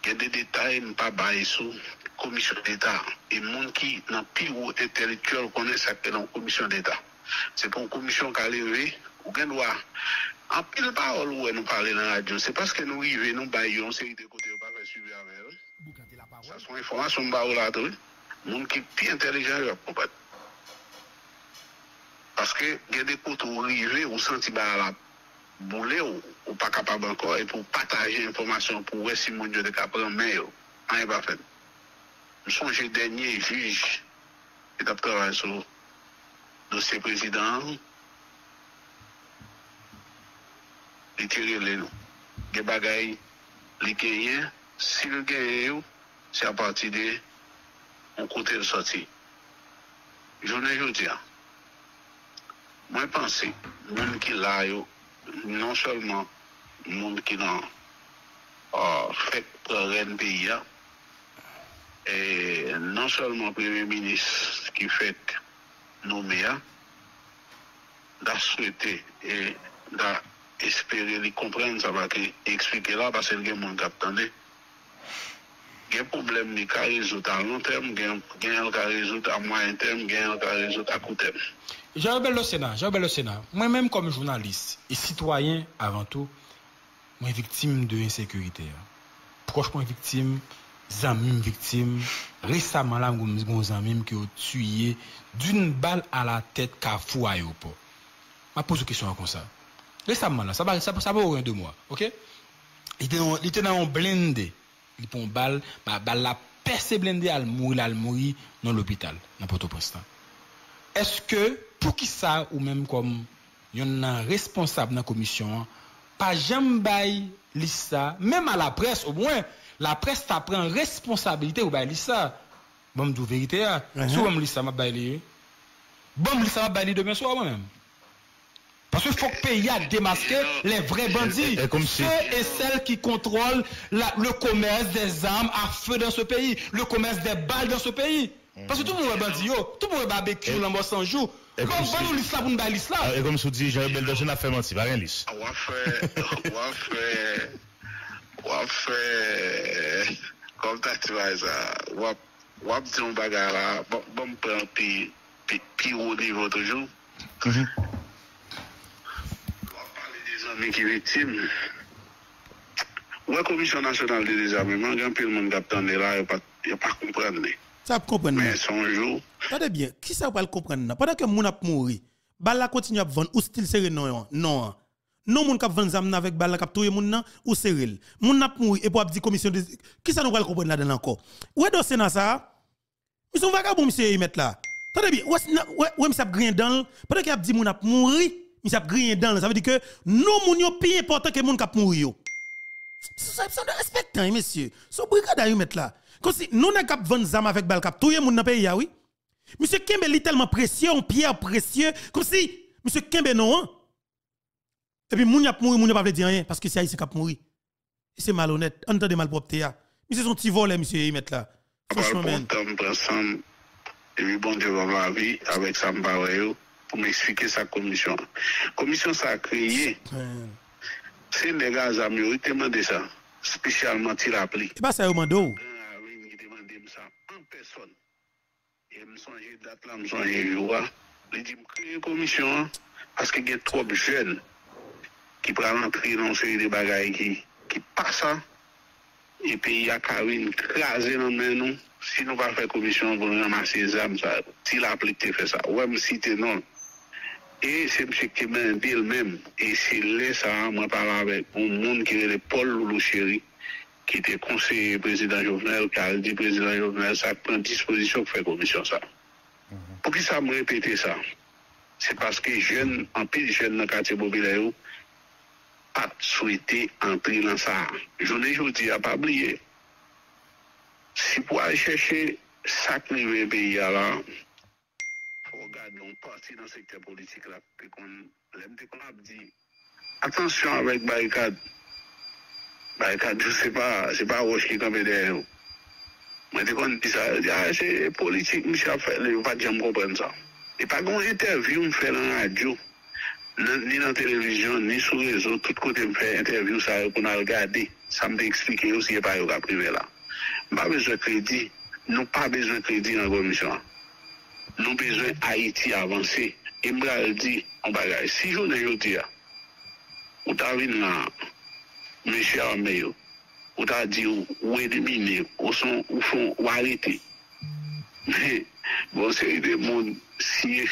Il y a des détails, ne pas bailler sous commission d'État. Et les gens qui, dans le pire intellectuel, connaissent ça que une commission d'État. C'est pas une commission qui a levé, ou qui doit. En pile parole, nous parlons dans la radio, c'est parce que nous arrivons, nous baillons, c'est de côté, Sa son informasyon mba ou la tou, moun ki pi entelijen yo kompet. Paske gen de kout ou rive ou santi ba la boule ou, ou pa kapab anko e pou pataje informasyon pou wè si moun yo de kapran men yo, an yon pa fèd. Msonje denye juj et ap travay sou dosye prezident li tire le nou. Ge bagay li genyen, si li genyen yo se apati de an kote l soti. Jounen joudi an, mwen panse, moun ki la yo, non solman moun ki nan uh, fèk ren peyi ya, e non solman premè minis ki fèk noumè ya, da souwete e da espere li kompren sa va ki eksplike la, pase l gen moun kap tande, gen problem ni ka rezout a long terme, gen an ka rezout a moyen terme, gen an ka rezout a kou terme. Jean-Robert Le Sénat, Jean-Robert Le Sénat, moi-même comme journaliste et citoyen avant tout, moi victime de insécurité. Proche moi victime, zamim victime, récemment là, mon zamim qui ont tué d'une balle à la tête qu'a fou aéroport. Je pose une question comme ça. Récemment là, ça va, ça, ça va au de moi, ok? Il était dans un il prend balle, bah, balle la percé blindé, elle mourir, elle mourir dans l'hôpital, n'importe où. Est-ce que, pour qui ça, ou même comme, y en a responsable dans la commission, pas jamais ça, même à la presse, au moins, la presse t'a pris responsabilité ou bail ça. Bon, de vérité, si on me ça, m'a bail Bon, ça, m'a bail demain soir, moi-même. Parce qu'il faut que pays a démasqué les vrais bandits. Ceux et celles qui contrôlent la, le commerce des armes à feu dans ce pays, le commerce des balles dans ce pays. Parce que tout le monde est bandit, tout le monde est barbecue, l'ambo sans jour. E kom sou di, e kom sou di, jen bel dojen a fe manti, ba gen lis. Wafè, wafè, wafè, kom tati wazan, wap, wap di yon bagara, bom pren pi, pi, pi ou nivou toujou. Nationale de désarmement, il y a un peu de jour. Attendez bien, qui ça va le comprendre Pendant que moun a mouri, ou style serré non non. Non moun k'ap vendre zam avec k'ap moun nan ou serré. Moun n'a mouri et pour dire commission de qui ça nous va comprendre là-dedans encore? Ouais dans Sénat ça? Monsieur vagabond monsieur y mettre là. Attendez bien, ouais ouais monsieur a grien dans pendant qu'il a dit moun a mouri il a grillé dans ça veut dire que nous moun yo plus important que moun k'ap mourir yo. Ça de respect hein, monsieur so brigade yo mettre là. Comme si nous n'a k'ap vendre zam avec bal k'ap touyer moun dans pays oui. Monsieur Kembe li tellement précieux on pierre précieux comme si monsieur Kembe non hein? et puis moun y a mourir moun pas dire rien parce que c'est haïtien k'ap mourir c'est malhonnête. Entendez malpropre ya monsieur son petit volet monsieur y mettre là. Franchement et puis bon Dieu va la vie avec ça pou m eksplike sa komisyon. Komisyon sa kriye, se nega a zami ou te mande sa, spesyalman ti la pli. E ba sa yo mande ou? A wè, m te mande m sa an person. E m sonje dat la, m sonje yowa. Li di m kriye komisyon, aske gen trob jen ki pral antri nan seri de bagay ki, ki pasa. E pe ya kawin krasen nan men nou, si nou pa fè komisyon pou nou ramase zam sa, si la plik te fè sa, wèm si te non. E se mse kemen bil men, e se le sa mwen pala avek, moun moun ki re le Paul Louloucheri, ki te konseye prezident Jovenel, kal di prezident Jovenel, sa pren disposisyon pou fè komisyon sa. Mm -hmm. Pou ki sa mwen repete sa, se paske jen, anpil jen nan kate mobilè yo, pat souite antri lan sa. Jounen joudi a pa bliye. Si pou al chèche sak li vebe ya la, gade yon parti nan sekte politik la pe kon lem te kon ap di atensyon avèk barikad barikad jou se pa se pa wòj ki kampe de yo mwen te kon di sa di ah, a se politik mi se ap fè le yo pa diyan kompren sa e pa kon interview m fè nan radyo ni nan televizyon ni sou rezo tout kote m fè interview sa yo kon al gade sa m te eksplike yo si e pa yo ka prive la m pa bezon kredi nou pa bezon kredi nan komisyon nou bezwen Haiti avanse. E mbra mbral di, an bagay, si jounen yo di ya, ou ta vin nan mèche arme yo, ou ta di ou ou elimine, ou son, ou fon, ou arete. Mè, bon se yi de moun, si,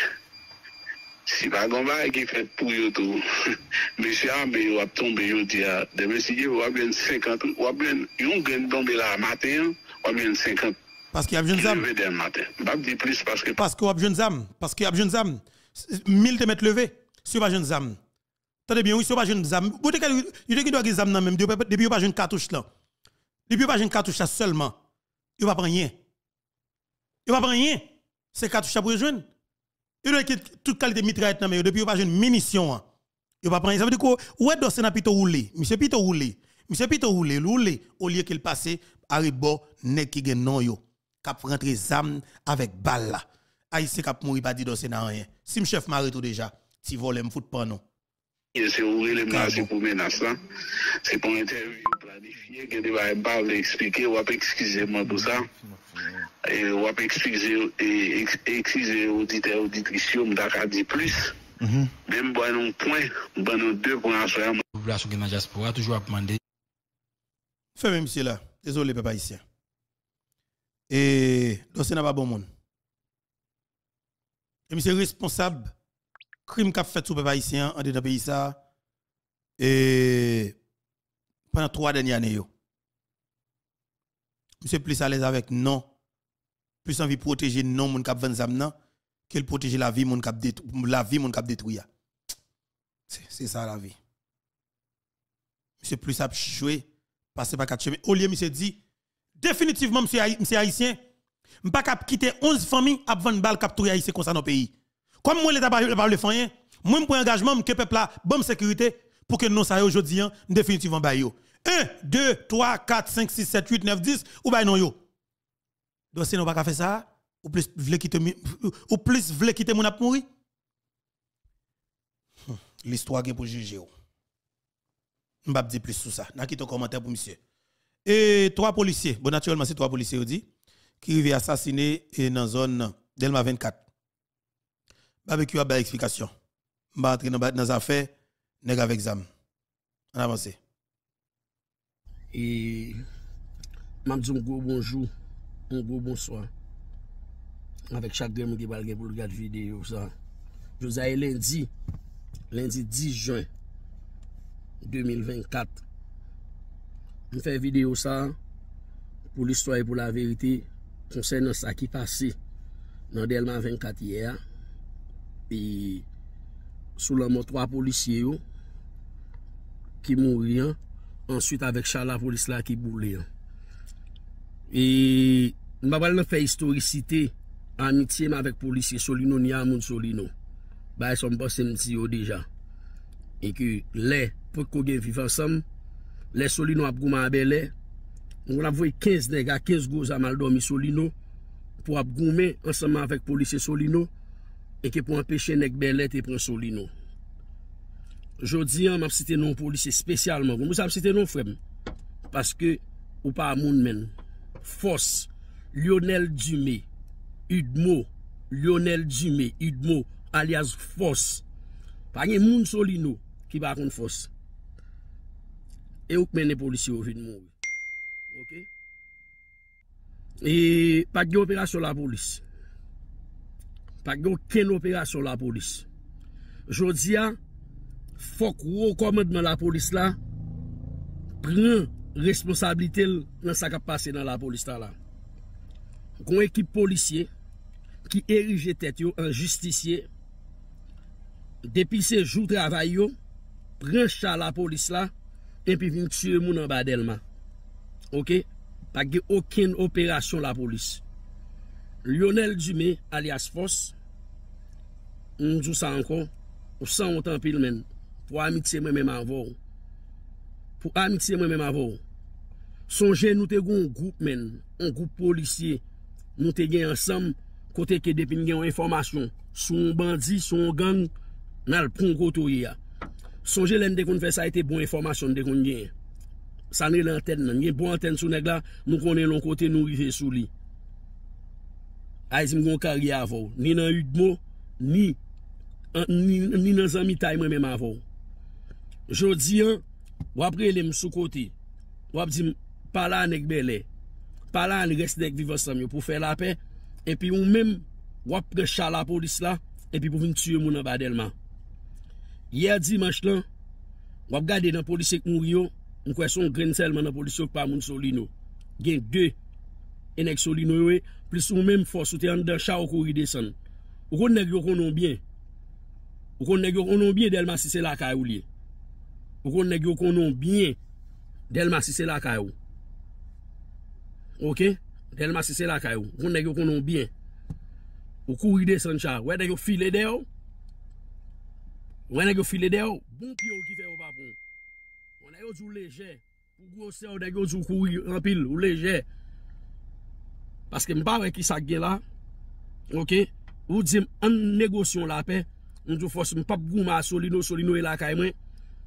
si bagon ba e ki fet pou yo tou, mèche arme yo ap tombe yo di ya, de mèche yo wap gen 50, wap gen, yon gen tombe la maten, wap gen 50, Parce qu'il y a de zam. Levé matin. Plus parce que Parce qu'il y a de zam. Parce qu'il y a de zam. 1000 te mettre levé. Si pas jeune zam. Attendez bien, oui, si pas jeune zam. Vous te il doit avoir zam même depuis pas jeune cartouche là. Depuis pas jeune cartouche là seulement. Il va prendre rien. Il va prendre rien. C'est cartouche pour jeune. Il doit toute qualité mitraillette mais depuis pas jeune munition. Il va prendre ça veut dire quoi ouais dossier n'a plutôt roulé. Monsieur plutôt roulé. Monsieur plutôt roulé, roulé au lieu qu'il passe à rebo nek qui gen non yo kap rentre zam avec balle là. Haïtien kap mouri pas dit dossier nan rien. Si m chef m'a tout déjà, si volem fout pas non. c'est ouvrir le marché pour menace là. C'est pour interview planifié que devait pas expliquer ou excuser moi pour ça. Et ou excuser et excuser auditeur auditrice m'ta dit plus. Même bon un point, bon deux points à soir. La population dans la diaspora toujours a demandé. Fais même monsieur là. Désolé papa ici. Et dossier n'a pas bon monde. Et monsieur responsable crime qu'a fait sous peuple haïtien en dedans pays ça et pendant trois dernières années. Monsieur plus à l'aise avec non plus envie de protéger non moun k'ap vendre zam nan qu'il protéger la vie moun k'ap la vie moun k'ap. C'est ça la vie. Monsieur plus a joué passer par quatre chemins. Au lieu monsieur dit définitivement monsieur haïtien pas cap quitter 11 familles à vendre balle cap haïtien comme ça dans le pays. Comme moi l'état pas le faire moi je prends engagement que peuple là bonne sécurité pour que nous ça aujourd'hui définitivement ba yo. 1 2 3 4 5 6 7 8 9 10 ou ba non yo. Donc si nous pas faire ça ou plus vle quitter ou plus vle quitter mon mourir. L'histoire est pour juger. Je ne vais pas dire plus sur ça. N'a un commentaire pour monsieur. Et trois policiers, bon naturellement c'est trois policiers dit qui arrivent assassiner dans la zone Delma 24. Barbecue a une explication. Je vais entrer dans les affaires nèg avec zam. On avance. Et m'a dit un bonjour, un gros bonsoir. Avec chaque monde qui va pour regarder vidéo ça. Je vous ai lundi lundi 10 juin 2024. Mwen fè video sa pou l'histoire et pou la verite konsen nan sa ki pase nan Delma 24 yè. E sou la mò 3 polisye yo ki mouri an. Ansyit avèk chala polis la ki boule an. E mabal nan fè historisite amitye m avèk polisye Solino ni amoun Solino. Bay son basen msi yo deja. E ki lè pou kou gen vivansam Le Solino ap gouman a belè. On ap vwe 15 nega, 15 goza mal domi Solino. Po ap goumen anseman avèk polise Solino. E ke pou empèche neg belè te pren Solino. Jodi an m ap site non polise spesyalman. Mous ap site non frem. Paske ou pa amoun men. Fos, Lionel Dume, Udmo, Lionel Dume, Udmo, alias Fos. Panye moun Solino ki bakon Fos. E ou kmen ne polisi ou vin moun. Ok? E pat gen operasyon la polis. Pat gen ken operasyon la polis. Jodi ya, fok wou komedman la polis la, pren responsabilite nan sa kap pase nan la polis ta la. Kon ekip polisye, ki erije tet yo an justisye, depi se jou travay yo, pren chan la polis la, epi vin tue moun an ba delman. Ok? Pa ge oken operasyon la polis. Lionel Dume, alias Fos, mdou sa ankon, ou san wotan pil men, pou amitye mwen men avou. Pou amitye mwen men avou. Sonje nou te goun goup men, un goup polisye, nou te gen ansam, kote ke depin gen yon informasyon, sou yon bandi, sou yon gang, nan l pron koto ye ya. Sonje lèm de kon fè sa ete bon informasyon de kon gen. Sanre l'anten nan. Gen bon anten sou neg la, nou konen lon kote nou rive sou li. A e zim kon karye avou. Ni nan yudmo, ni, ni, ni nan zami tay mwen men avou. Jodi an, wap re relem sou kote. Wap zim pala anek belè. Pala anek resnek vivosam yo pou fè la pe. E pi ou men wap pre chala polis la. E pi pou vin tue moun an badelman. Yer dimanche lan, wap gade nan polisek moun yo, mwen kwen son gren selman nan polise pa moun solino. Gen de, enek solino yo e, plis ou menm fos ou te an dan chaw kou ride san. Ou kon neg yo konon bien. Ou kon neg yo konon bien delman si se la kay ou li. Ou kon neg yo konon bien delman si se la kay ou. Ok? Delman si se la kay ou. Ou kon neg yo konon bien. Ou kou ride san chaw. Wè de yo file de yo. Wè nè gyo file de yo, bon pi yo ki fe yo pa bon. Wè nè yo djou leje, pou gwo se yo de gyo djou kou rampil ou leje. Paske mpa wè ki sa gen la, ok, ou di m an negosyon la pe, m djou fos m pap gouma solino, solino e la kay mwen,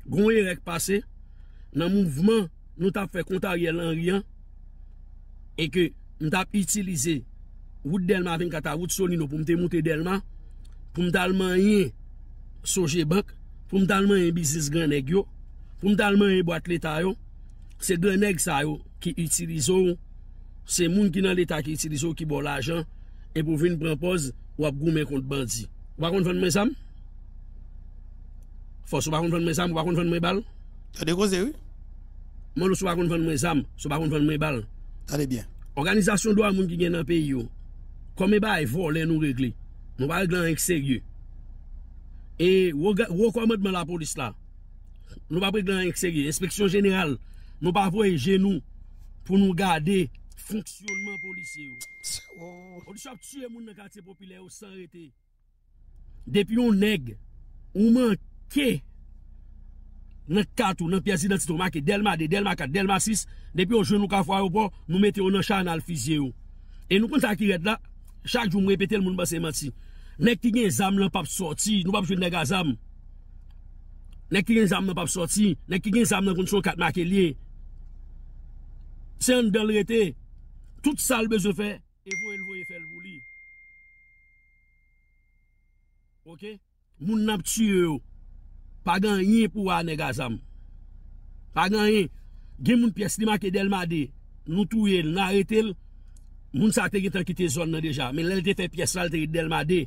goun e rek pase, nan mouvman nou tap fe konta rye lan riyan, e ke m tap itilize wout delman ven kata wout solino pou m te monte delman, pou m talman yin, soje bank, pou m dalman yon bizis gran neg yo, pou m dalman yon boat l'Etat yo, se gran neg sa yo ki itilizo yo, se moun ki nan l'Etat ki itilizo ki bo l'ajan, e pou vin prempoz wap goumen kont bandi. Wakon fèn mè sam? Fos wakon fèn mè sam, wakon fèn mè bal? Tade koze wè? Moun sou wakon fèn mè sam, sou wakon fèn mè bal. Tade bien. Organizasyon do a moun ki gen nan peyi yo, kome ba e vo lè e nou regle, nou ba regle an ek serye. E rekomendman la polis la? Nou pa prik nan ekserye Inspeksyon jeneral. Nou pa voye genou Pou nou gade Fonksyonman polisye yo. Polisye ap tue moun nan kate popile yo San rete. Depi yon neg Ou man ke Nan katou Nan piyasi nan titou Make delma de delma kat delma sis Depi yon genou ka fwa yo po Nou mete yo nan chan al fizye yo. E nou konta ki red la Chak joun mwepete l moun basen mati. Nek ki gen zam lan pap sorti, nou pap jwen nega zam. Nek ki gen zam nan pap sorti, nek ki gen zam nan kondisyon kat make liye. Se an del rete, tout sal be se fe, evo elvo e fel vou li. Ok? Moun nap tue yo, pa gan yin pou wa nega zam. Pa gan yin, gen moun piyes li make del made, nou touye l, nan rete l, moun sa te getan ki te zon nan deja, men lèl te fe piyes sal te del made,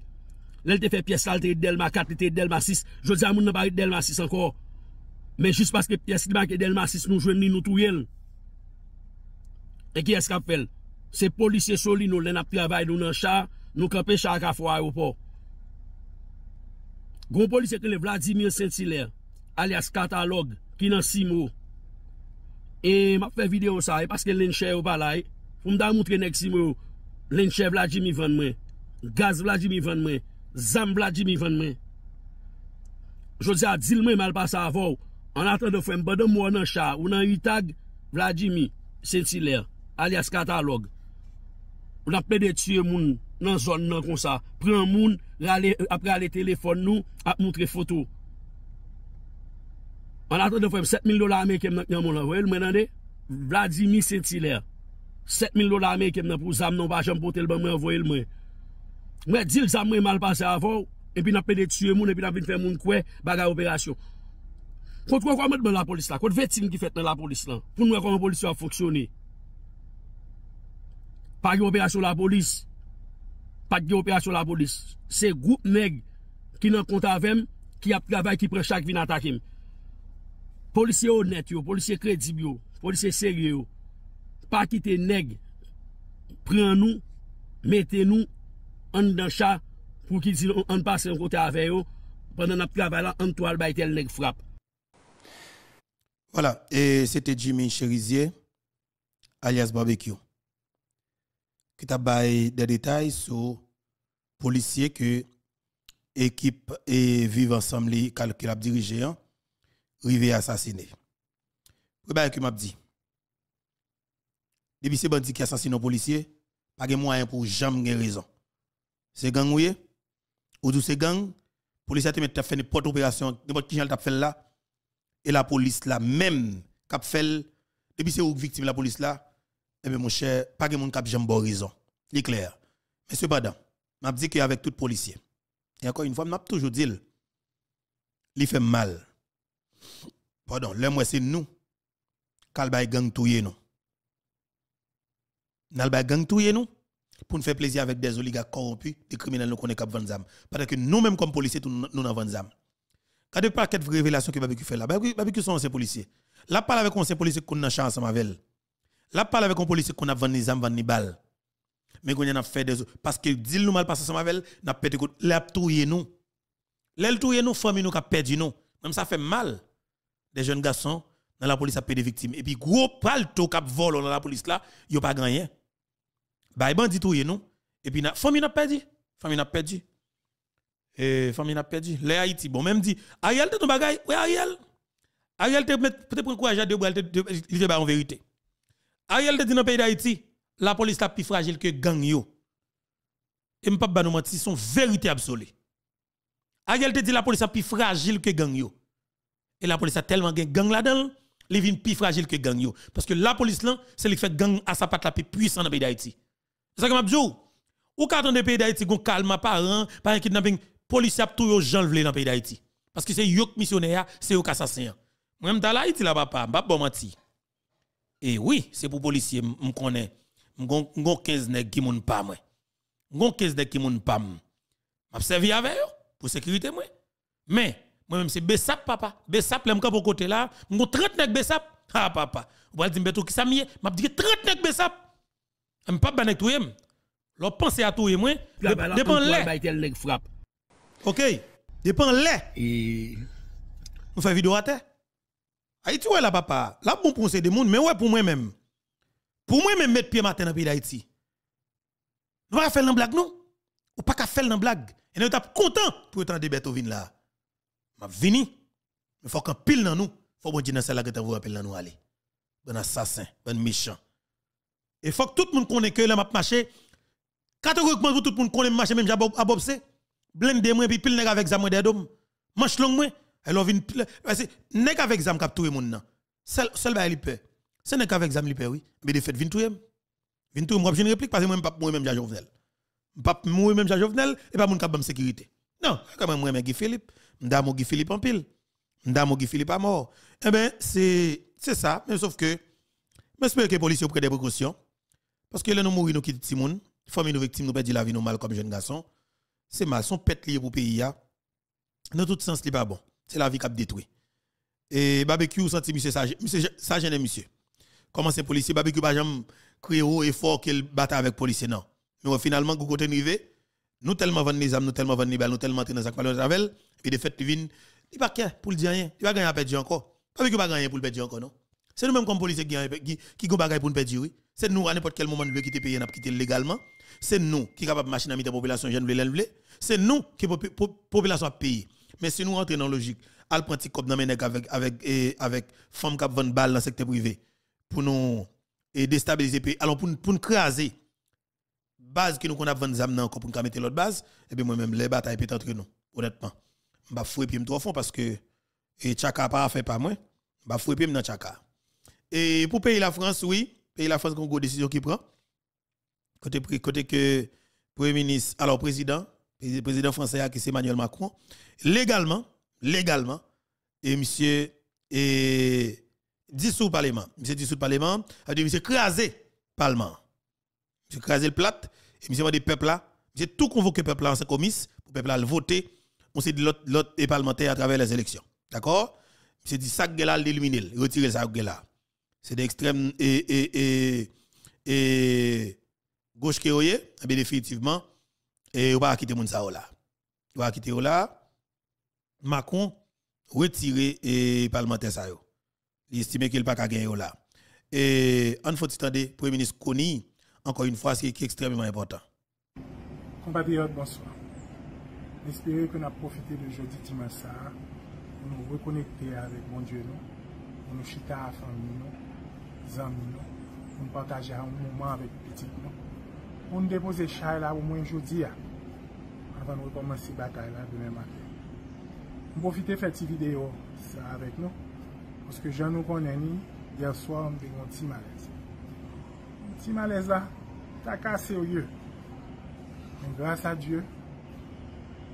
Lèl te fè piyes la, lèl te Delma 4, lèl te Delma 6. Jodi a moun nan bari Delma 6 ankor. Men jist paske piyes li baki Delma 6 nou jwen ni nou tou yel. E ki eskap fel? Se polisye soli nou lèl ap travay nou nan char, nou kapè char ka fwa aropor. Gon polisye ke le Vladimir Saint-Hilaire, alias Katalog, ki nan Simo. E map fè video sa, e paske lèn chè ou palay, pou mda moutre nek Simo, lèn chè Vladimir van mwen, gaz Vladimir van mwen, zam Vladimir van Vanmen. Jodi a dil men mal pasa avou, an atan de fèm badan mwen nan cha ou nan itag Vladimir Saint-Hilaire, alias katalog. Ou nan ple de tue moun nan zon nan kon sa, pren moun rale, apre ale telefon nou ap moutre foto. An atan de fwen 7000 dola Amerikem nan kwen moun avou, el men an de Vladimir Saint-Hilaire. 7000 dola Amerikem nan pou zam nan pa jom potel ban mwen avou el mwen. Mwen dil zam mwen mal pase avon, epi nap pede tue moun, epi nap vin fè moun kwe, bagay operasyon. Kont kwa kwa mwen mwen la polis la, kont vetin ki fèt nan la polis la, pou e mwen kon polis yo a foksyonè. Pa gen operasyon la polis, pa gen operasyon la polis, se goup neg ki nan konta avèm, ki ap travay ki pre chak vin atakim. Polisye honet yo, polisye kredib yo, polisye serye yo, pa kite neg, pren nou, mette nou, an dan chak, pou ki di an pase an kote ave yo, pandan ap travay la, an toal bay tel neg. Voilà, et c'était Jimmy Cherizier. alias barbecue, qui t'a des détails sur policiers que équipe et vivent ensemble a dirigé, hein, rivé assassiné. Le bail que m'a dit. Depuis ces bandits qui assassinent un policier, pas de moyen pour jamais raison. C'est gang ou ou c'est gang, police a fait n'importe opération, n'importe qui a fait là et la police là même cap fait depuis c'est victime la police là? Eh bien mon cher pas de monde cap jamais raison. C'est clair. Mais cependant, m'a dit qu'avec tout policier et encore une fois, m'a toujours dit il fait mal. Pardon, le moi c'est nous kalbay gang touye nous. Nalbay gang touye nous pour nous faire plaisir avec des oligarques corrompus, des criminels nous connaissons cap Vanzam. Parce que nous-mêmes comme policiers nous nous Vanzam. Quand de paquet de révélations que Babiku fait là, Babiku sont anciens policiers. Là parle avec un ancien policier qu'on a chance avec elle. Là parle avec un policier qu'on a vendu des armes, vendu balles. Mais qu'on a fait des parce que dit nous mal passé ensemble avec n'a pété coup, l'a touye nous. L'elle touye nous famille nous a perdu nous. Même ça fait mal. Des jeunes garçons dans la police a payé des victimes et puis gros palto cap vol dans la police là, yo pas gagné. Bah bandit touye nous et puis famille n'a perdu. Famille n'a perdu. Et famille n'a perdu. Les Haïti, bon, même dit, Ariel, ton bagay? Oui, Ariel. Ariel, t'es peut-être courage à deux bras, il te en vérité. Ariel, te dit dans le pays d'Haïti, la police est plus fragile que gang yo. Et m'pas pas nous mentir, son vérité absolue. Ariel te dit la police est plus fragile que gang yo. Et la police a tellement gang là-dedans, il vient plus fragile que gang yo. Parce que la police là, c'est le fait gang à sa patte la plus puissante dans le pays d'Haïti. C'est ça que m'a dit. Ou quand on pays d'Haïti, on calme parents, par un kidnapping, police a tout yo gens dans le pays d'Haïti. Parce que c'est yok missionnaire, c'est yok assassin. Moi même dans l'Haïti là papa, pas bon menti. Et oui, c'est pour policier me connaît. M'gon 15 nèg qui moun pas moi. M'gon 15 nèg qui moun pas. M'a servi avec eux pour sécurité moi. Mais moi même c'est Bessap papa. Bessap l'aime pour côté là, m'gon 30 nèg Bessap. Ah papa. Ou va dire beto qui ça m'a dit 30 nèg. M'pas pas nèg tout. L'on pense à tout moi, dépend les. OK. Dépend les. Et on fait vidéo à terre. Haïti ouais là papa. Là bon pour des monde mais ouais pour moi même. Pour moi même mettre pied matin dans le pays d'Haïti. Nous pas faire une blague non? Ou pas faire une blague. Et nous sommes content pour entendre des Beethoven là. M'a vini. Mais faut qu'un pile dans nous. Faut bon dans celle-là que tu appelle dans nous aller. Bon assassin, bon méchant. Et faut que tout le monde connaisse que là m'a marché. Catégoriquement tout le monde connaît marché même à Bobsé blende moi puis pile nèg avec zam des dom manche long moi. Alors que nèg avec zam cap touyer moun nan. Seul seul ba li peur c'est nèg avec zam li peur oui. Mais de fait vinn touyer vinn touyer moi une réplique parce que moi pas moi même Jean Jovenel. Pas moi même Jean Jovenel et pas moun cap sécurité. Non quand même moi même Guy Philippe. M'damo Guy Philippe en pile. M'damo Guy Philippe à mort. Eh ben c'est c'est ça. Mais sauf que j'espère que les policiers prennent des précautions parce que là nous mourir nous quitte Timoun famille nous victime nous perdre la vie nous mal comme jeune garçon c'est mal, son pète lié pour pays Dans tout sens, ce pas bon. C'est la vie qui a détruit. Et barbecue senti monsieur ça monsieur ça gêne monsieur. Comment c'est policier? Barbecue pas jamais crier haut et fort qu'il batte avec policier non. Mais finalement go côté rivé, nous tellement vendre les âmes, nous tellement vendre les balles, nous tellement dans sa travel et de fait il vient il pas pour le dire rien. Il va gagner à perdre encore. Barbecue pas gagner pour le perdre encore non. C'est nous même comme policier qui qui qui bagaille pour nous perdre oui. C'est nous à n'importe quel moment nous quitter pays n'a quitter légalement. C'est nous qui capable machine à mettre la population jeune veut C'est nous qui la population payer. Mais si nous rentrons dans la logique, al prendre comme dans avec avec avec femme qui vend balle dans le secteur privé pour nous et déstabiliser pays. Alors pour pour nous craser base que nous qu'on a vendre zam encore pour nous mettre l'autre base et bien moi même les batailles peut entre nous honnêtement. M'ba fouer puis me trop fond parce que et Chaka pas fait pas moi. M'ba fouer puis dans Chaka. Et pour payer la France oui, payer la France une décision qui prend. Côté côté que premier ministre alors président président français qui c'est Emmanuel Macron légalement légalement et monsieur et dissous le parlement. Monsieur dissous le parlement a dit monsieur crasé parlement. Monsieur crasé le plat et monsieur des peuple là monsieur tout convoqué peuple là en commis pour peuple là voter on s'est dit l'autre parlementaire à travers les élections. D'accord? Monsieur dit ça là l'éliminer retirer ça là c'est d'extrême et et et et gauche qui est eh définitivement et on va quitter moun ça là on va quitter là Macron retirer et parlementaire ça il estime qu'il pas gagner là Et en faut attendre Premier ministre Koni, encore une fois, c'est extrêmement important. Compatriotes, bonsoir. Que nous avons profité de jeudi dimanche pour nous reconnecter avec mon Dieu, pour nous chiter à la famille, nous, zanmi nou, moun pataje an mouman avèk pitik nou. Moun depose chay la pou mwen jodi ya, avan wè komansi batay la dwenè matè. Moun profite fè ti video sa avèk nou, pwoske jan nou konen ni, yè swa mwen te yon ti malez. Yon ti malez la, ta ka serye. Men grasa Diyo,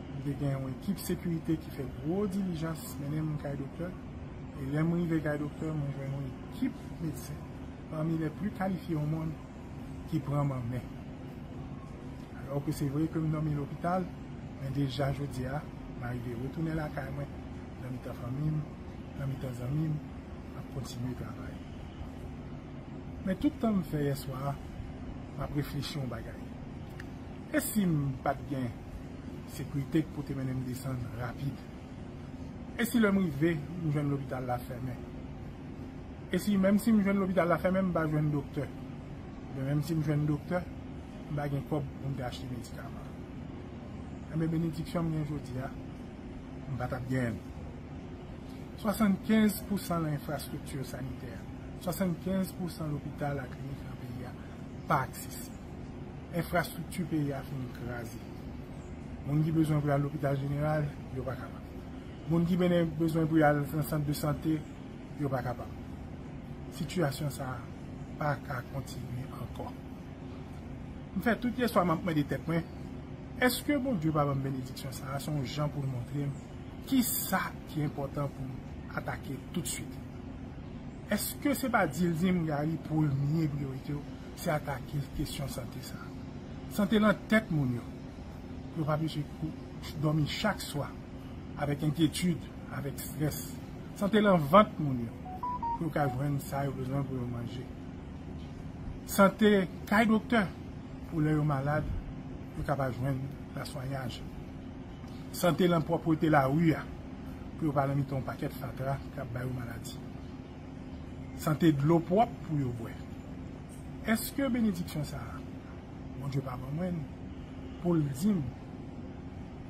mwen te gen yon ekip sekurite ki fè gro dilijans menè mwen kay doktor, E lè mwen rive kaj doktor, mwen jwen mwen ekip medsen parmi les plus qualifiés au monde qui prend ma main. Alors que c'est vrai que je nommé l'hôpital, mais déjà je dis ah, à m'arriver à retourner la caille, dans ma famille, dans mes amis, à continuer le travail. Mais tout le temps que je fais hier soir, je réfléchis aux bagages. Et si je n'ai pas de gain, sécurité pour te mener me descendre rapide. Et si le privé, je venons l'hôpital la fermer. E si menm si mwen jwen l'opital la fe menm ba jwen doktor. Menm si mwen jwen doktor, mba gen kob mwen de achete medikaman. Ame benediksyon mwen jodi ya, mba tap gen. 75% l'infrastruktur saniter, 75% l'opital la klinik an peyi ya, pa aksis. Infrastruktur peyi ya fin krasi. Moun ki bezwen pou al l'opital general, yo pa kapab. Moun ki benen bezwen pou al san sante de sante, yo pa kapab. situasyon sa pa ka kontinye ankon. Mwen fè tout ye swa mwen mwen detek mwen, eske bon Diyo ba mwen benediksyon sa, son jan pou mwen montre mwen ki sa ki important pou mwen atake tout suite. Eske se pa dil zin mwen gari pou mwen priorite yo, se atake kesyon sante sa. Sante lan tet moun yo, yo pa bi se kou, domi chak swa, avek enkyetude, avek stres. Sante lan vant moun yo, pou ka jwen sa yo bezan pou yo manje. Sante kaj doktor pou le yo malade pou ka pa jwen la soyaj. Sante lan propote la ouya pou yo palan mi ton paket fatra kap bay yo maladi. Sante dlo prop pou yo bwe. Eske benediksyon sa a? Mon diyo pa bon mwen. Pol dim,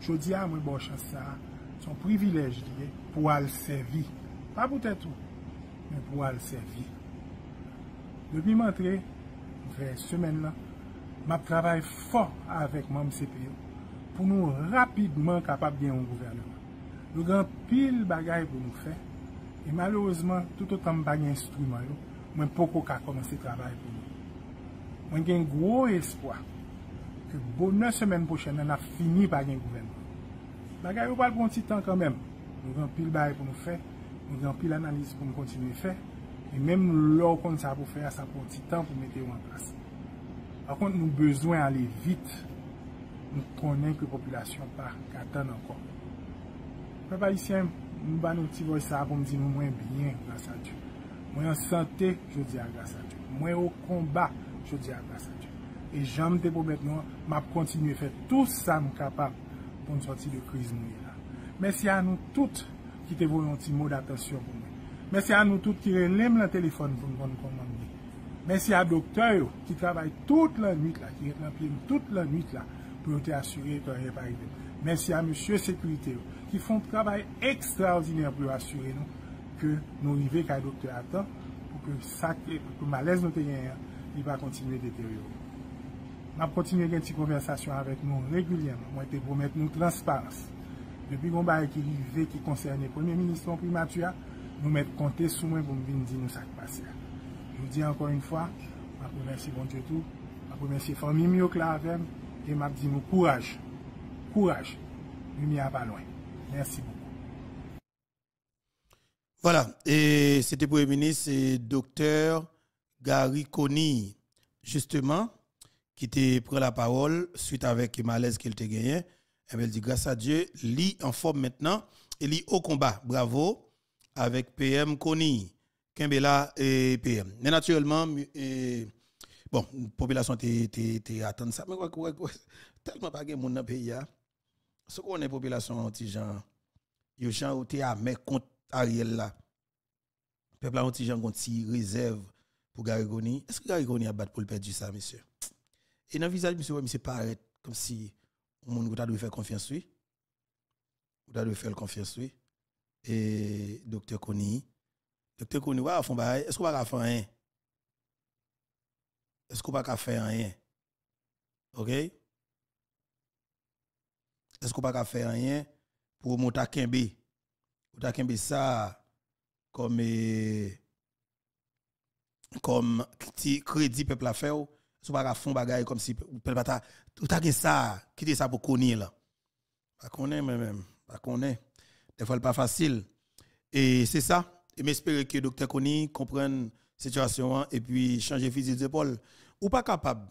jodi a mwen bo chan sa a. Son privilej liye pou al sevi. Pa boutet ou. mwen pou al servi. Depi mwen tre, vre semen la, mwen travay for avèk mwen msepe yo pou nou rapidman kapap gen yon gouvernement. Nou gen pil bagay pou nou fè, e malouzman, tout otan mwen bagay instrument yo, mwen poko ka komanse travay pou nou. Mwen gen gwo espwa ke bonne semen pochen nan a fini bagay gouvernement. Bagay yo pal pon titan kanmem, nou gen pil bagay pou nou fè, mwen gen pil analize pou mwen kontinu fè, e menm lò kon sa pou fè a sa pou ti tan pou mette yo an plas. Par kont nou bezwen ale vit, nou konen ke populasyon pa katan ankon. Pe pa isyen, mwen ban nou ti voy sa pou mdi nou mwen byen, grasa Diyo. Mwen an sante, jodi a grasa Diyo. Mwen ou komba, jodi a grasa Diyo. E janm te pou bet nou, map kontinu fè tout sa m kapap pou m soti de kriz nou yè la. Mèsi an nou tout ki te voyon ti mou d'atensyon pou mwen. Mèsi a nou tout ki relem lan telefon pou mwen koman mwen. Mèsi a doktor yo ki travay tout lan nwit la, ki ret lan plim tout lan nwit la pou yo te asyre ton reparive. Mèsi a monsye sekurite yo ki fon travay ekstraordinèr pou yo asyre nou ke nou rive ka doktor atan pou ke sakre, pou ke malez nou te genyen, li va kontinue deterioro. Map kontinye gen ti konversasyon avèk nou regulyen, mwen te promet nou transparans. Qu'on va qui arrive, qui concerne le Premier ministre nous mettons compter sur moi pour nous dire nous ce qui passe. Je vous dis encore une fois, je remercie bon Dieu tout, je remercie la famille mieux que la et je dis nous courage. Courage. Lumière pas loin. Merci beaucoup. Voilà, et c'était le ministre, c'est docteur Gary Conny, justement qui te prend la parole suite avec malaise qu'il te gagné. Elle eh dit grâce à Dieu, lit en forme maintenant et lit au combat. Bravo avec PM Koni, Kimbela et PM. Mais naturellement, et, bon, la population te attend ça. Mais tellement pas de monde dans le pays. Hein. Ce qu'on est population anti-gens, yo gens qui à mettre contre Ariel là. Peuple anti-gens contre réserve pour Garigoni. Est-ce que Garigoni a battu pour le perdre ça, monsieur? Et dans le visage, monsieur, monsieur paraît comme si on monde dû faire confiance, oui. Vous dû faire confiance, oui. Et docteur Koni, docteur Koni, ouais, est-ce qu'on va faire rien? Est-ce qu'on va faire rien? OK? Est-ce qu'on va faire rien pour monter? Monter Kembe ça comme comme crédit peuple a fait ou sou pas fond bagaille comme si tout a ça quitter ça pour connaître là. Pas connaît même pas connaît des fois pas facile. Et c'est ça. Et m'espérer que docteur Koni comprenne situation et puis changer physique d'épaule ou pas capable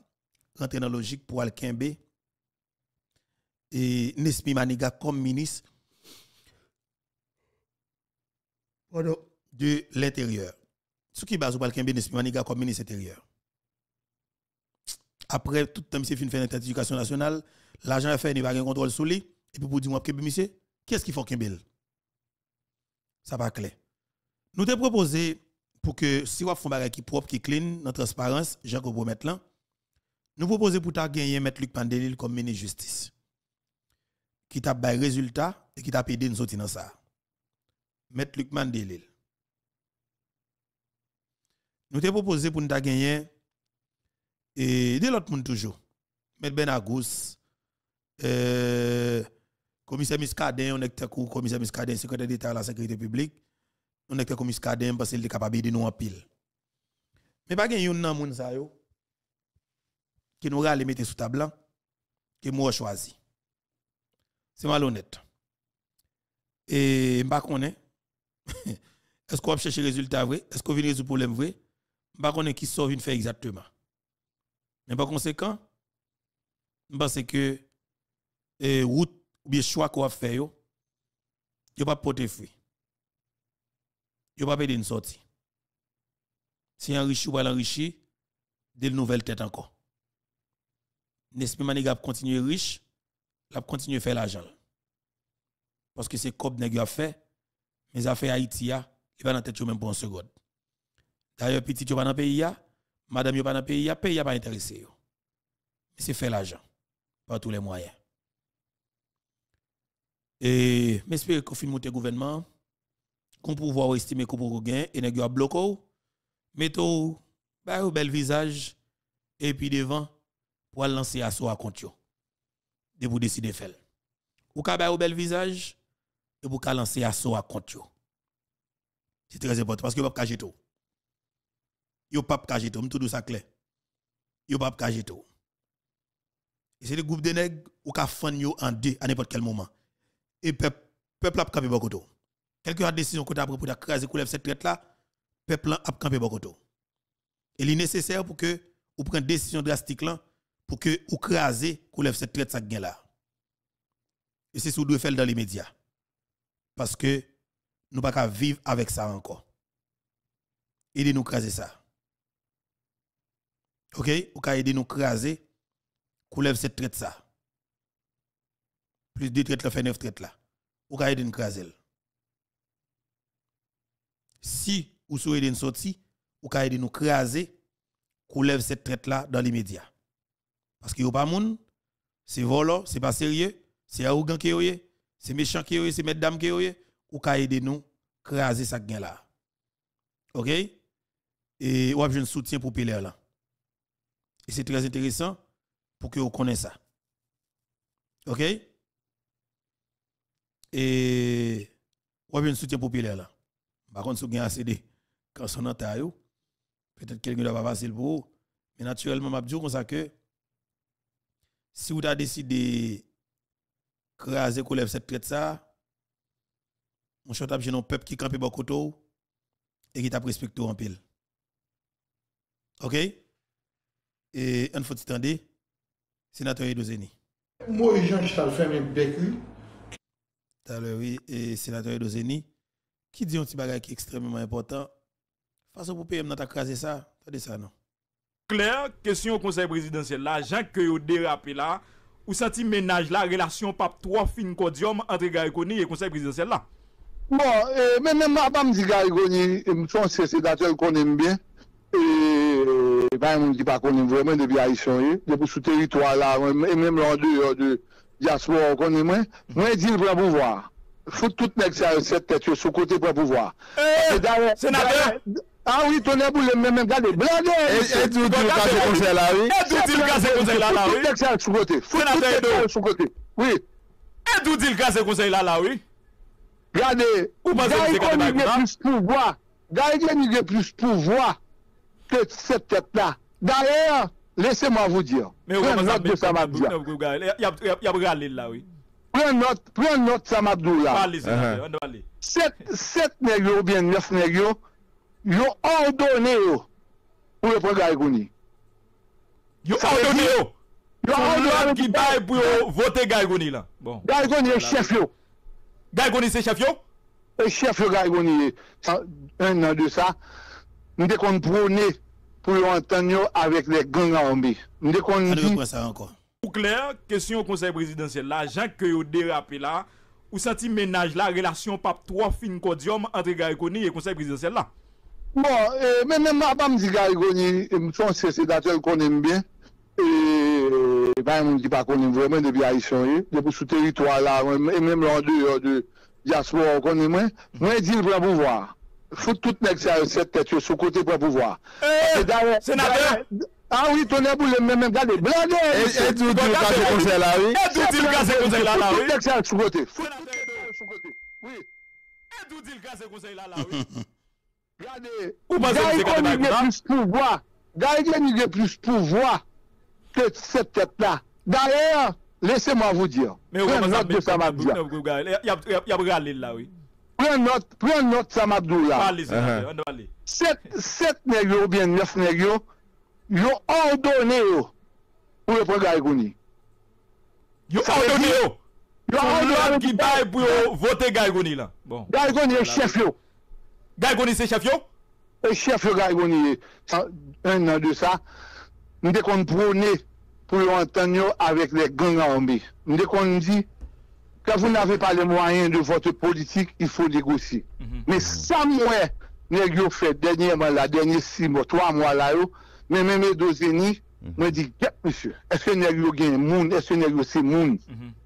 rentrer dans la logique pour aller et Nesmi Maniga comme ministre de l'intérieur. Ce qui base ou pas Nesmi Maniga comme ministre intérieur? Après tout le temps monsieur fin fait l'éducation nationale l'argent a fait il va un contrôle sur lui et puis pour dire moi monsieur qu'est-ce qu'il faut Kembel ça pas clair nous te proposé pour que si on fait un qui propre qui clean dans transparence Jean mettre là nous proposons pour ta gagner mettre Luc Pandelil comme ministre de justice qui t'a bail résultat et qui t'a aidé nous sortir dans ça mettre Luc Pandelil nous te proposé pour nous gagner et de l'autre monde toujours. Mettre Benagous, euh, commissaire Miskadin, on est commissaire Miskadin, secrétaire d'État à la sécurité publique. On est commissaire Miskadin parce qu'il est capable de nous en pile. Mais pas gen yon nan moun sa qui nous rale mettre sous table que moi choisi. C'est malhonnête. Et m'pa connaît est-ce qu'on va chercher résultat vrai? Est-ce qu'on vient résoudre problème vrai? M'pa connaît qui sort vient faire exactement. Mais par conséquent, je que eh, route ou bien choix qu'on a fait, yo, yo pas porter fruit. Yo pas payer une sortie. Si enrichi ou pas enrichi, de nouvelles têtes encore. Nespi Maniga continuer riche, la continuer faire l'argent. Parce que c'est comme nèg a fait, mes affaires Haïti il va dans tête même pour un seconde. D'ailleurs petit yo pas dans pays madame yo pas dans pays, ya pays pas intéressé yo. C'est faire l'argent par tous les moyens. Et j'espère qu'on fin monter gouvernement qu'on pouvoir estimer qu'on peut gagner et yo bloqué mettez ba un bel visage et puis devant pour lancer à compte yo. De vous décider faire. Ou ka ba bel visage et pour lancer à yo. C'est très important parce que vous pas tout yo pas caché tout, tout ça clair. Yo pas caché tout. Et c'est le groupe de nègres ou ka en deux à n'importe quel moment. Et peuple peuple a campé tout. Quelqu'un a décision qu'on a pris pour craser couler cette traite là, peuple a campé tout. Et il est nécessaire pour que ou prenne décision drastique là pour que ou craser couler cette traite ça gain là. Et c'est ce nous devons faire dans les médias. Parce que nous ne pouvons pas vivre avec ça encore. Aidez-nous craser ça. OK? Ou ka aider nous craser lève cette traite ça. Plus de traite la fait neuf traite là. Ou ka aider nous craser. Si ou souhaitez nous sortir, ou ka aider nous craser lève cette traite là dans les médias. Parce que a pas moun, c'est volant, c'est pas sérieux, c'est arrogant qui est, c'est méchant qui est, c'est mesdames qui est, ou ka aider nous craser ça gain là. OK? Et ou a besoin soutien pour là. Et c'est très intéressant pour que vous connaissiez ça. OK? Et vous avez un soutien populaire là. Par contre, si vous avez de quand son peut-être quelqu'un doit pas passer pour vous. Mais naturellement, je dis que si vous avez décidé de craser cette traite ça, mon chante j'ai un peuple qui campe beaucoup et qui t'a respecté en pile. OK? Et un faut attendre sénateur Edozeni. Moi, Jean Charles fait même vécu. Tout oui, et sénateur Edozeni, qui dit un petit bagage qui est extrêmement important. Façon pour PM, n'a crasé ça, attendez ça non. Claire, question au conseil présidentiel, l'argent que vous dérapé là, ou senti ménage la relation pas trois fin codium entre Gariconi et conseil présidentiel là? Bon, mais même pas me dire Gariconi, son sénateur qu'on aime bien. E ba yon moun ki pa konen vremen debi a yisyon yon, debi sou teritwa la, e menm lan de de diaspora konen mwen, mwen di l pran la. Fout tout nek sa yon set tet yon sou kote pran la pouvwa. E, senatè! Ah oui, tonè bou lè mèm mèm gade, blade! E di l kase konsey la, oui? E di l kase konsey la, la, oui? Fout tout nek sa yon sou kote. Fout tout nek sa yon sou kote. Oui. E di l kase konsey la, la, oui? Gade, gade kon yon gen plus pouvoi, Gade yon yon gen plus pouvwa. Cette tête-là. D'ailleurs, laissez-moi vous dire, Mais prenez ça note de Samadou. Y a bralé là, oui. Prenez note, prenez note là. Sénateur, on doit aller. Sept, sept nègres ou bien neuf nègres, yon ordonné yo pour le prendre Gaïgouni. Yo Ça veut ordonné Son lot ordonné qui baille pour yo voter Gaïgouni là. Bon. Gaïgouni est chef yo. Gaïgouni c'est chef yo? E chef Gaïgouni un an de nou de kon prone pou yo antanyo avèk le gang anbi. Nou de kon... Adè kon sa ankon. Pou kler, kesyon konsey presidansel la, jank ke yo derape la, ou santi menaj la, relasyon pap 3 fin kodyom antre Garikoni e konsey presidansel la? Bon, eh, men men ma pa mdi Garikoni, mson se sedatel konen mbyen, e ban moun ki pa konen vremen debi a yison ye, debi sou teritwa la, e men mwen de diaspo konen mwen, mwen di l pou la pouvoar. fout tout nèg sa cette tête sous côté pour pouvoir. Eh, sénateur Ah oui, ton est boule même regardez blindé. Et tout tout casser conseil là oui. Et tout dit casser conseil là là oui. Tout nèg sa sous côté. Fout tout sous côté. Oui. Eh, et tout dit casser conseil là là oui. Regardez. Ou pas c'est comme ça. plus pouvoir. Gaïdien il plus pouvoir que cette tête là. D'ailleurs, laissez-moi vous dire. Mais on va ça ma Il y a il y a là oui. Là. Parlez, sénateur, on doit aller. Sept, sept nègres ou bien neuf nègres, yon ordonné yo pour le prendre Gaïgouni. Yo Ça veut ordonné dire- yo. Yon Son lot ordonné qui baille pour yo voter Gaïgouni là. Bon. Gaïgouni est chef yo. Gaïgouni c'est chef yo? E chef yo Gaïgouni un an de sa, mde kon prôné pour yon entendre yo avec les gangs armés. Mde kon dit, quand vous n'avez pas les moyens de votre politique, il faut négocier. Mais ça yo fait dernièrement la dernier six mois, trois mois là mais même les deux ennemis, mwen di, get monsieur, est-ce que yo gen moun, est-ce que nèg yo se moun,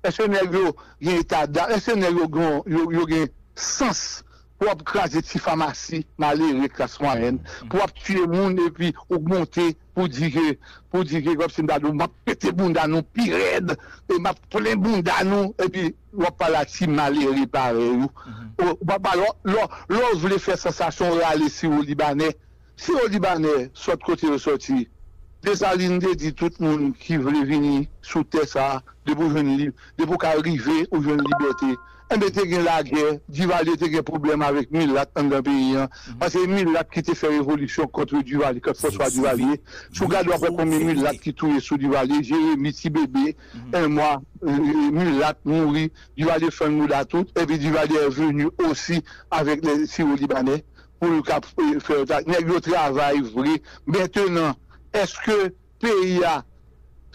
est-ce que yo gen état d'âme, est-ce que yo gen sens? pou ap kaze ti famasi nan le reklasman en, pou ap tue moun epi augmente pou dire, pou dire gop sin danou, map pete moun danou, pi red, e map plen moun danou, epi wap pala ti male ripare mhm. ou. Wap pala, lò vle fè sensasyon rale si ou Libanè, si ou Libanè, sot kote ou soti, desalinde di tout moun ki vle vini sou tesa, debou jen libe, debou ka rive ou jen liberté, Mbe te gen la gè, Duvalier te gen problem avèk Milat an den peyi an, pase Milat ki te fè revolusyon kontre Duvalier, kot François Duvalier, sou gade wapè konme Milat ki touye sou Duvalier, Jérémy ti bébé, un mois, euh, Milat mouri, Duvalier fè mouda tout, et puis Duvalier est venu aussi avec les Syro-Libanais pour le cap faire nèg yo travail vrai. Maintenant, est-ce que pays a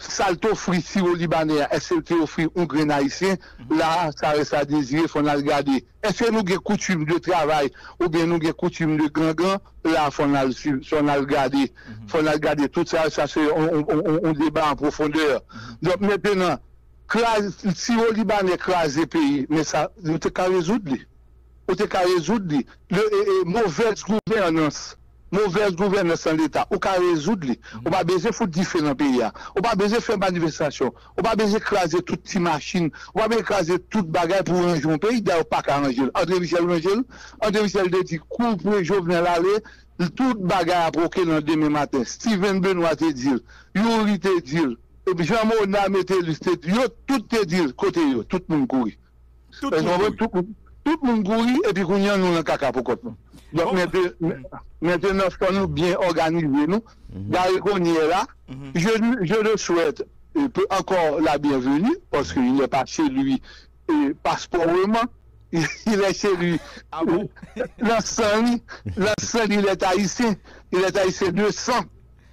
salto offri Syro-Libanais, est-ce que offri un grain haïtien, là, ça reste à désirer, faut nous regarder. Est-ce que nous avons coutume de travail, ou bien nous avons coutume de grand-grand, là, faut nous faut nous regarder. Faut nous regarder. Tout ça, ça c'est un débat en profondeur. Donc maintenant, crase- Syro-Libanais crase le pays, mais ça, nous te qu'à résoudre. li. Ou te ka rezoud li. Le e, e, mauvaise gouvernance. Mauvaise gouvernance an l'Etat. Ou ka rezoud li. Ou pa beze fout di fe nan peyi ya. Ou pa beze fe manifestasyon. Ou pa beze kraze tout ti machin. Ou pa beze kraze tout bagay pou ranjou mon peyi. Da ou pa ka ranjou. André Michel ranjou. André Michel de di kou pou Jovenel ale. Tout bagay aproke nan deme matin. Steven Benoit te dil. Yuri te dil. E pi Jean-Maud Name te dil. Yo tout te kote yo. Tout E, moun nou, kouri. tout, moun- tout moun kouri, e pi kounyan nou nan kaka pou kot nou. Donc, Bon. maintenant, maintenant, faut nous bien organiser, nous. Gary est là. je, je le souhaite euh, peu- encore la bienvenue, parce qu'il n'est pas chez lui euh, passeportement. Il, il est chez lui. Ah bon? L'ensemble, l'ensemble, il est haïtien. Il est haïtien de sang.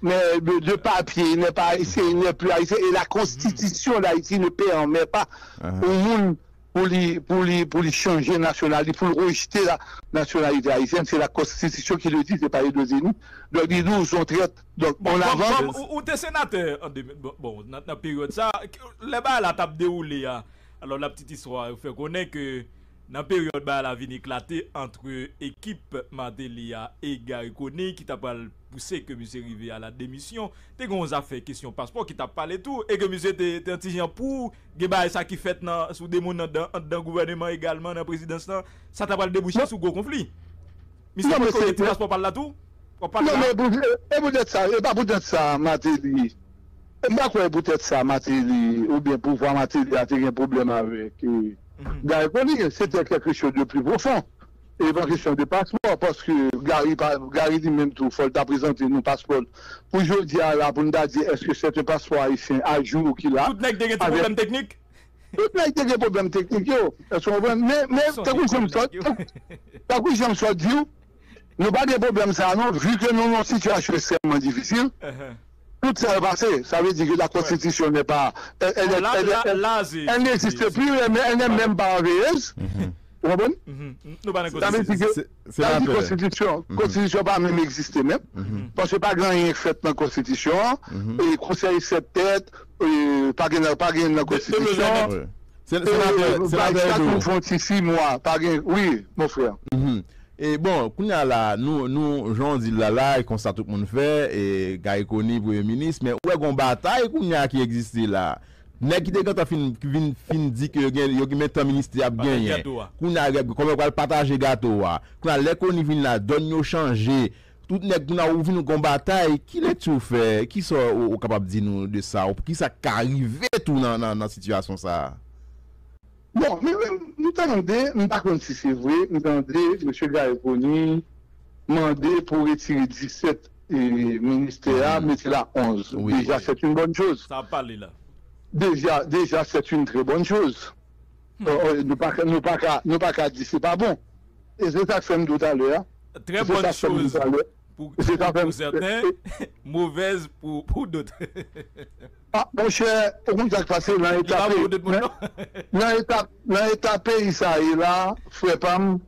Mais de, de papier, il n'est pas haïtien, il n'est plus haïtien. Et la constitution d'Haïti ne permet pas au monde pou li, pou li, pou li chanje nasyonali, pou li rejte la nasyonalite haïtienne, c'est la konstitisyon ki le dit, c'est pas les deux ennemis. Donc, ils nous ont traite, donc, bon, on avance. Bon, bon ou te sénateur, bon, bon nan période sa, le ba la tap de ou le ya, alors la petite histoire, ou fe konen ke, que... Nan peryode ba la vin eklate entre ekip Madelia e Gary Kone ki ta pal pousse ke muse rive a la demisyon. Te kon zafè kesyon paspor ki ta pal etou et ke muse te, te antijan pou ge ba e sa ki fèt nan sou demoun nan dan, dan gouvernement egalman nan prezidans nan sa ta pal debouchè non. sou go konflik. Mise kon kon eti paspor pal la tou? Non men, e boudet sa, e pa boudet sa Madelia. Mba kwe boutet sa Madelia ou bien pou vwa Madelia te gen problem avèk e... Euh, Gary c'était quelque chose de plus profond. Et pas question de passeport, parce que Gary, dit même tout, il faut présenter nos passeports. Pour je là, pour nous dire, est-ce que c'est un passeport haïtien à jour qu'il a? Tout nèg de gen ti Avec- problème technique? Tout le monde a des problèmes techniques, yo. Mais, mais, t'as des vu, j'aime ça, problèmes, t'as vu, j'aime ça dire, nous pas de problème ça, non, vu que nous, notre situation est extrêmement difficile, Uh-huh. Tout ça est passé. Ça veut dire que la Constitution n'est pas. Elle, elle, Bon, est- là, elle, là, elle- là, c'est- elle n'existe plus, elle, elle n'est même pas en veilleuse. Vous comprenez? Mhm. Dans Ça veut dire que la la paix. Constitution, Constitution pas même même. Parce que pas grand rien fait dans la Constitution. Et le Conseil sept têtes, et pas grand pas grand dans la Constitution. C'est la euh, la font ici, moi. Oui, mon frère. E bon, koun ya la, nou, nou, joun di la la, e konsa tout moun fè, e gaye koni pou yon minis, men ouwe gon batay koun ya ki egzisti la. Nè ki te gata fin, fin, fin di ki yo gen, yo ki men tan ministri ap genyen. Koun ya, kome kwa l pataje gato wa. Koun ya, lè koni vin la, don yo chanje. Tout nèk nou nan ouvi nou kon batay, ki lèk tou fè? Ki so ou, ou kapap di nou de sa? Ou ki sa ka arrive tou nan, nan, nan, nan situasyon sa? Bon, nou tan an de, nou pa kon si se vwe, nou tan an de, M. Gareponi mande pou retire 17 euh, ministéa, mette la 11. Oui, Déjà, oui. c'est une bonne chose. Ça a parlé là. Déjà, déjà c'est une très bonne chose. Hmm. Euh, nou pa ka di, c'est pas bon. Et c'est ça que fèm tout à l'heure. Très bonne chose pour, pour certains, mauvaise pour, pour d'autres. Ah, mon cher, au monde qui a passé dans Il va l'état pour d'autres, non? dans l'état dans l'état pays ça et là frère pam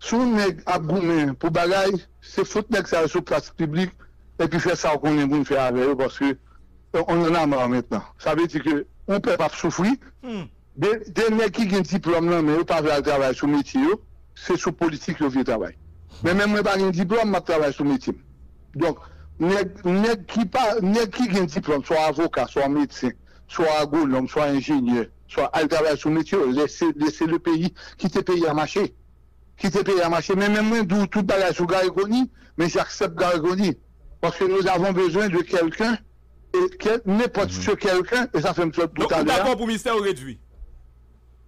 sous nèg a goumé pour bagay c'est foutre nèg ça sur place publique et puis faire ça qu'on est bon faire avec eux parce que euh, on en a marre maintenant. Ça veut dire que on peut pas souffrir. Hmm. des nèg qui ont un diplôme là mais eux pas faire travail sur métier c'est sur politique yo fait travail. Mais même moi pas un diplôme m'a travail sur métier. Donc nèg qui pas nèg qui un diplôme soit avocat soit médecin soit agronome soit ingénieur soit à travailler sur métier laisser le pays quitter le pays à marcher quitter le pays à marcher mais même moi d'où tout bagage sur Garigoni mais j'accepte Garigoni parce que nous avons besoin de quelqu'un et quel- n'importe ce quelqu'un et ça fait me tout Donc, à l'heure d'accord pour ministère réduit?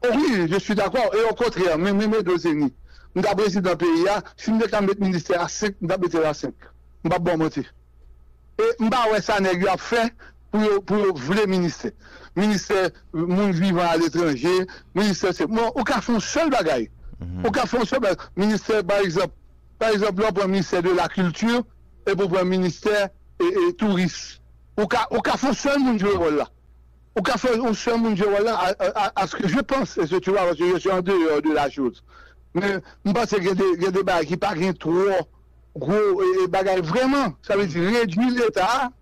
Oh oui, je suis d'accord. Et au contraire, même mes deux ennemis. Nous avons président pays, si nous avons mettre ministère à 5, nous avons mettre à 5. Nous avons bon monter. Et nous avons ça, nous avons fait pour, pour vrai ministère. Ministère, euh, monde vivant à l'étranger, ministère, c'est. Moi, au cas, font seul bagaille. Au cas, font seul bagaille. Ministère, par exemple, par exemple, là, pour le ministère de la café, on se mon Dieu, voilà, à, à, à ce que je pense, et ce tu je suis en dehors de la chose. Mais, je pense des, il y a gros bagay vreman, sa ve di redwi l'Etat,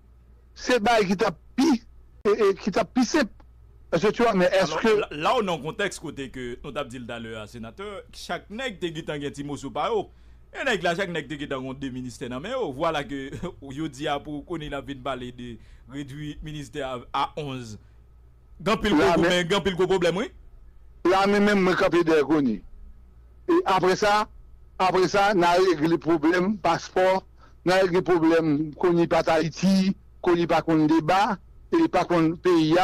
se bagay ki ta pi, ki ta pi sep. Ase tu an, men eske... La ou nan konteks kote ke nou tap dil dalè a senateur, chak nek te gitan gen ti mousou pa yo, e nek la chak nek te gitan kon de minister nan men yo, wala ke yo di apou koni la vin balè de redwi minister a 11. Gampil go problem, oui? La men men mwen kapide koni. E apre sa, même. Et après ça, on a réglé le problème passeport, on a réglé le problème qu'on n'y pas Tahiti, qu'on n'y pas qu'on débat, et pas qu'on pays,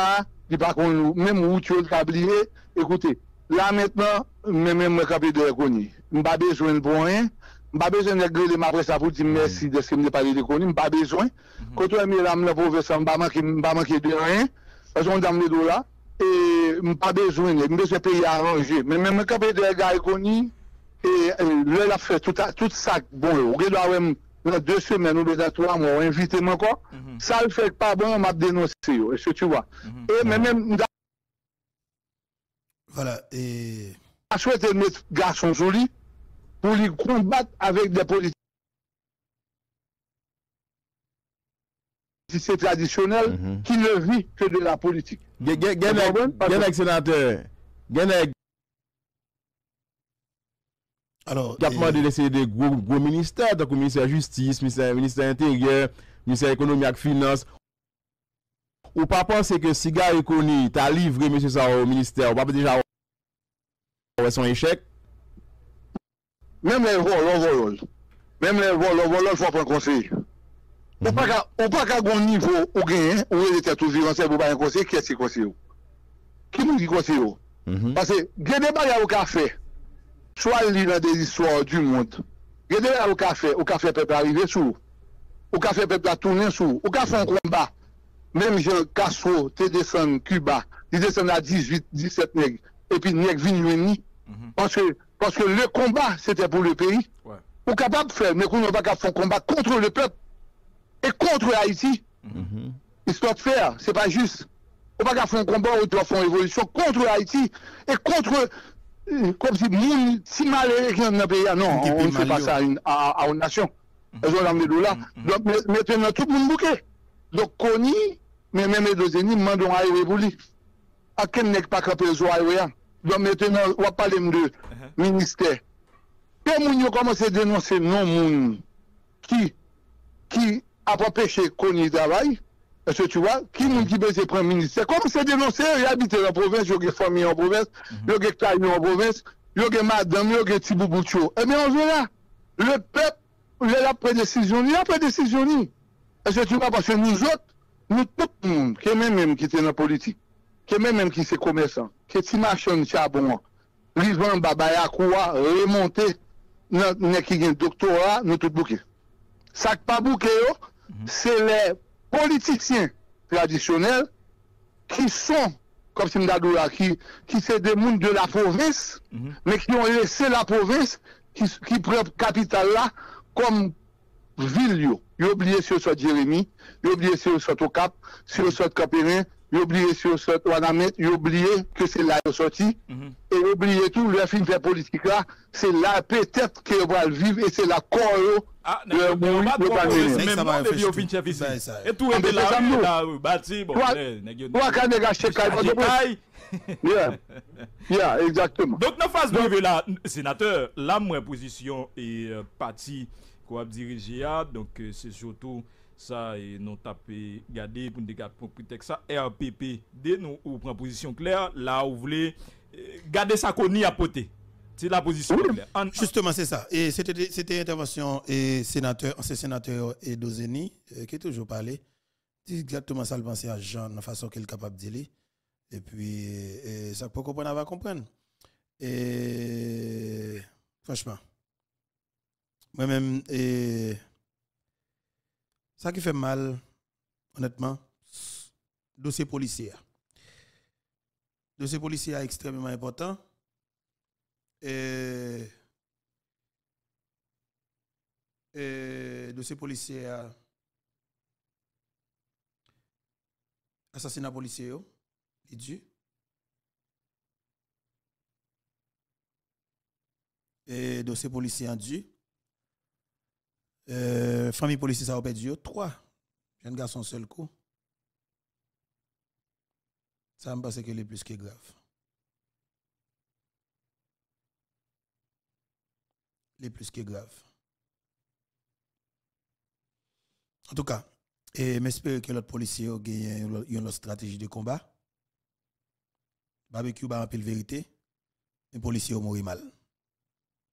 et pas qu'on même où tu as tablier. Écoutez, là maintenant, même même me capé des connus. On pas besoin de rien. On pas besoin de régler ma après ça pour dire merci de ce que me parlé de connus. On pas besoin. Quand on a mis là, le professeur, on pas manquer, pas de rien. Parce qu'on a mis de là. Et je et euh, là, il a fait tout, ça, bon, ou il dans deux semaines ou dans trois mois, invité moi quoi. Ça le fait pas bon, on m'a dénoncé, yo. est-ce que tu vois? Et mais même, Voilà, et a souhaité mettre garçon joli pour lui combattre avec des politiciens traditionnels Mhm. qui ne vivent que de la politique. Gen gen- gen Vous ek- comprenez? Parce gen que- ek Ki ap mande lese de gwo minister, tako minister justice, minister interior, minister ekonomi ak finance. Ou pa panse ke siga ekoni ta livre M. Sao minister, ou pa pe deja wè son echec? Mèm lè vol, lò vol, mèm lè vol, lò vol, lò fwa pran konsey. Ou pa ka goun nivou ou mhm. genyen, ou lè lè toujou ansel pou bayan konsey, ki eski konsey ou? Ki moun ki konsey ou? Pase, gè deba ya ou ka mhm. fey. Soit lire dans des histoires du monde, il y a des bagages au café, au café peuple arriver sous, au café peuple a tourné sous, au café un combat, même Jean Castro, te descend Cuba, il descend à 18, 17 nègres, et puis nègres viennent unis, parce que, parce que le combat, c'était pour le pays, Ouais. ou capable de faire, mais qu'on n'a pas qu'à faire un combat contre le peuple, et contre Haïti, Mhm. histoire de faire, c'est pas juste. On va pas faire un combat ou doit faire une évolution contre Haïti et contre, comme si moun, si malheureux qui est dans le pays, ah non, Qui on ne fait pas ça à une, nation. Elles ont ramené de là. Donc, maintenant, tout le monde bouquet. Donc, Koni, mais même les deux ennemis, mandons à pour lui. À quel n'est pas capable de jouer Donc, maintenant, on va parler de ministère. Que moun commence à dénoncer non moun qui, qui a pas péché Koni travail, est-ce que tu vois, qui moun qui baisse prendre ministère, comme c'est dénoncé, il habite dans la province, il y a des familles en province, il y a des tailles en province, il y a des madame, il y a des petits. Eh bien, on verra. Le peuple, il a pris décision, il a pris décision. Est-ce que tu vois, parce que nous autres, nous tout le monde, qui est même, même qui était dans la politique, qui est même, même qui c'est commerçant, qui est machin charbon, Rivan Babaya Koua, remonter, dans qui un doctorat, nous tout bouquet. Ça qui pas bouquet, yo, c'est les politiciens traditionnels qui sont, comme si m'dadou là, qui, qui c'est des mondes de la province, mais qui ont laissé la province, qui, qui prennent capitale là, comme ville. Ils ont oublié sur soit Jérémy, ils ont oublié sur soit Cap, sur soit Capérin, yo oubliye si yo sot wana met, yo oubliye ke se la yo soti, mm -hmm. e yo oubliye tou, yo fin fè politik la, se la petet ke yo val viv, e se la kor yo, yo moun yo panen. Mèmman de yo fin chè fisi, e tou e de la ou, la ou, bati, bon, ne gyon. Waka ne gache kaj, pati kaj. Yeah, yeah, exactement. Donk nan fase do ve la, senateur, la mwen posisyon e euh, pati kwa ap dirije ya, donk euh, se sotou, ça et nous taper, garder pour nous pour prétexte ça, RPP, dès nous ou prend position claire, là où vous voulez euh, garder sa conni à poter. C'est la position claire. En- Justement, c'est ça. Et c'était c'était intervention et sénateur, ancien sénateur et Dozeni, euh, qui a toujours parlé. C'est exactement ça le penser à Jean, de la façon qu'il est capable de dire. Et puis, et ça peut comprendre, va comprendre. Et franchement, moi-même, et ça qui fait mal, honnêtement, dossier policier. Dossier policier est extrêmement important. Et, dossier policier assassinat policier yo, il et dossier policier en dû euh, famille policier ça a perdu trois jeunes garçons seul coup ça me pense que c'est plus que grave les plus que grave. En tout cas, et j'espère que l'autre policier a une autre stratégie de combat. Barbecue va rappeler vérité, les policiers ont mouru mal.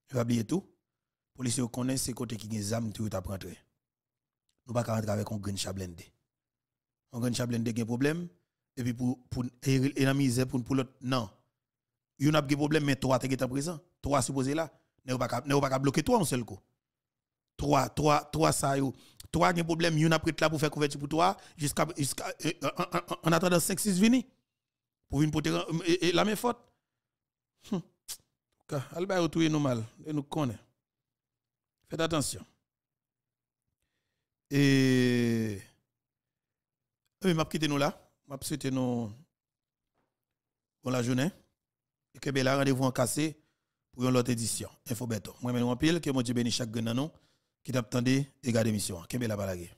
Je vais oublier tout. Policiers connaissent ces côtés qui ont des armes qui ont rentrer. Nous ne pouvons pas rentrer avec un grand chablende. Un grand chablende a un problème, et puis pour, pour, et la pour, pour l'autre, non. Il y a un problème, mais toi, tu es présent. Toi, supposé là. Ne pas pas bloquer toi en seul coup. Trois, trois, trois, ça yo. Trois, un problème, yon a prêt là pour faire couverture pour toi, jusqu'à, jusqu'à, en, en- en- en attendant 5-6 vini. Pour venir porter la même faute. Hum. Albert, retrouver nous mal, et nous connaît. Faites attention. Et, oui, m'a quitté nous là. M'a souhaité nous, bon la journée. Et que Bella rendez-vous en cassé pour une autre édition. Info Beto. Moi, je en pile, que mon Dieu bénisse chaque gagnant qui t'attendait et garde l'émission. Que Bella balagé.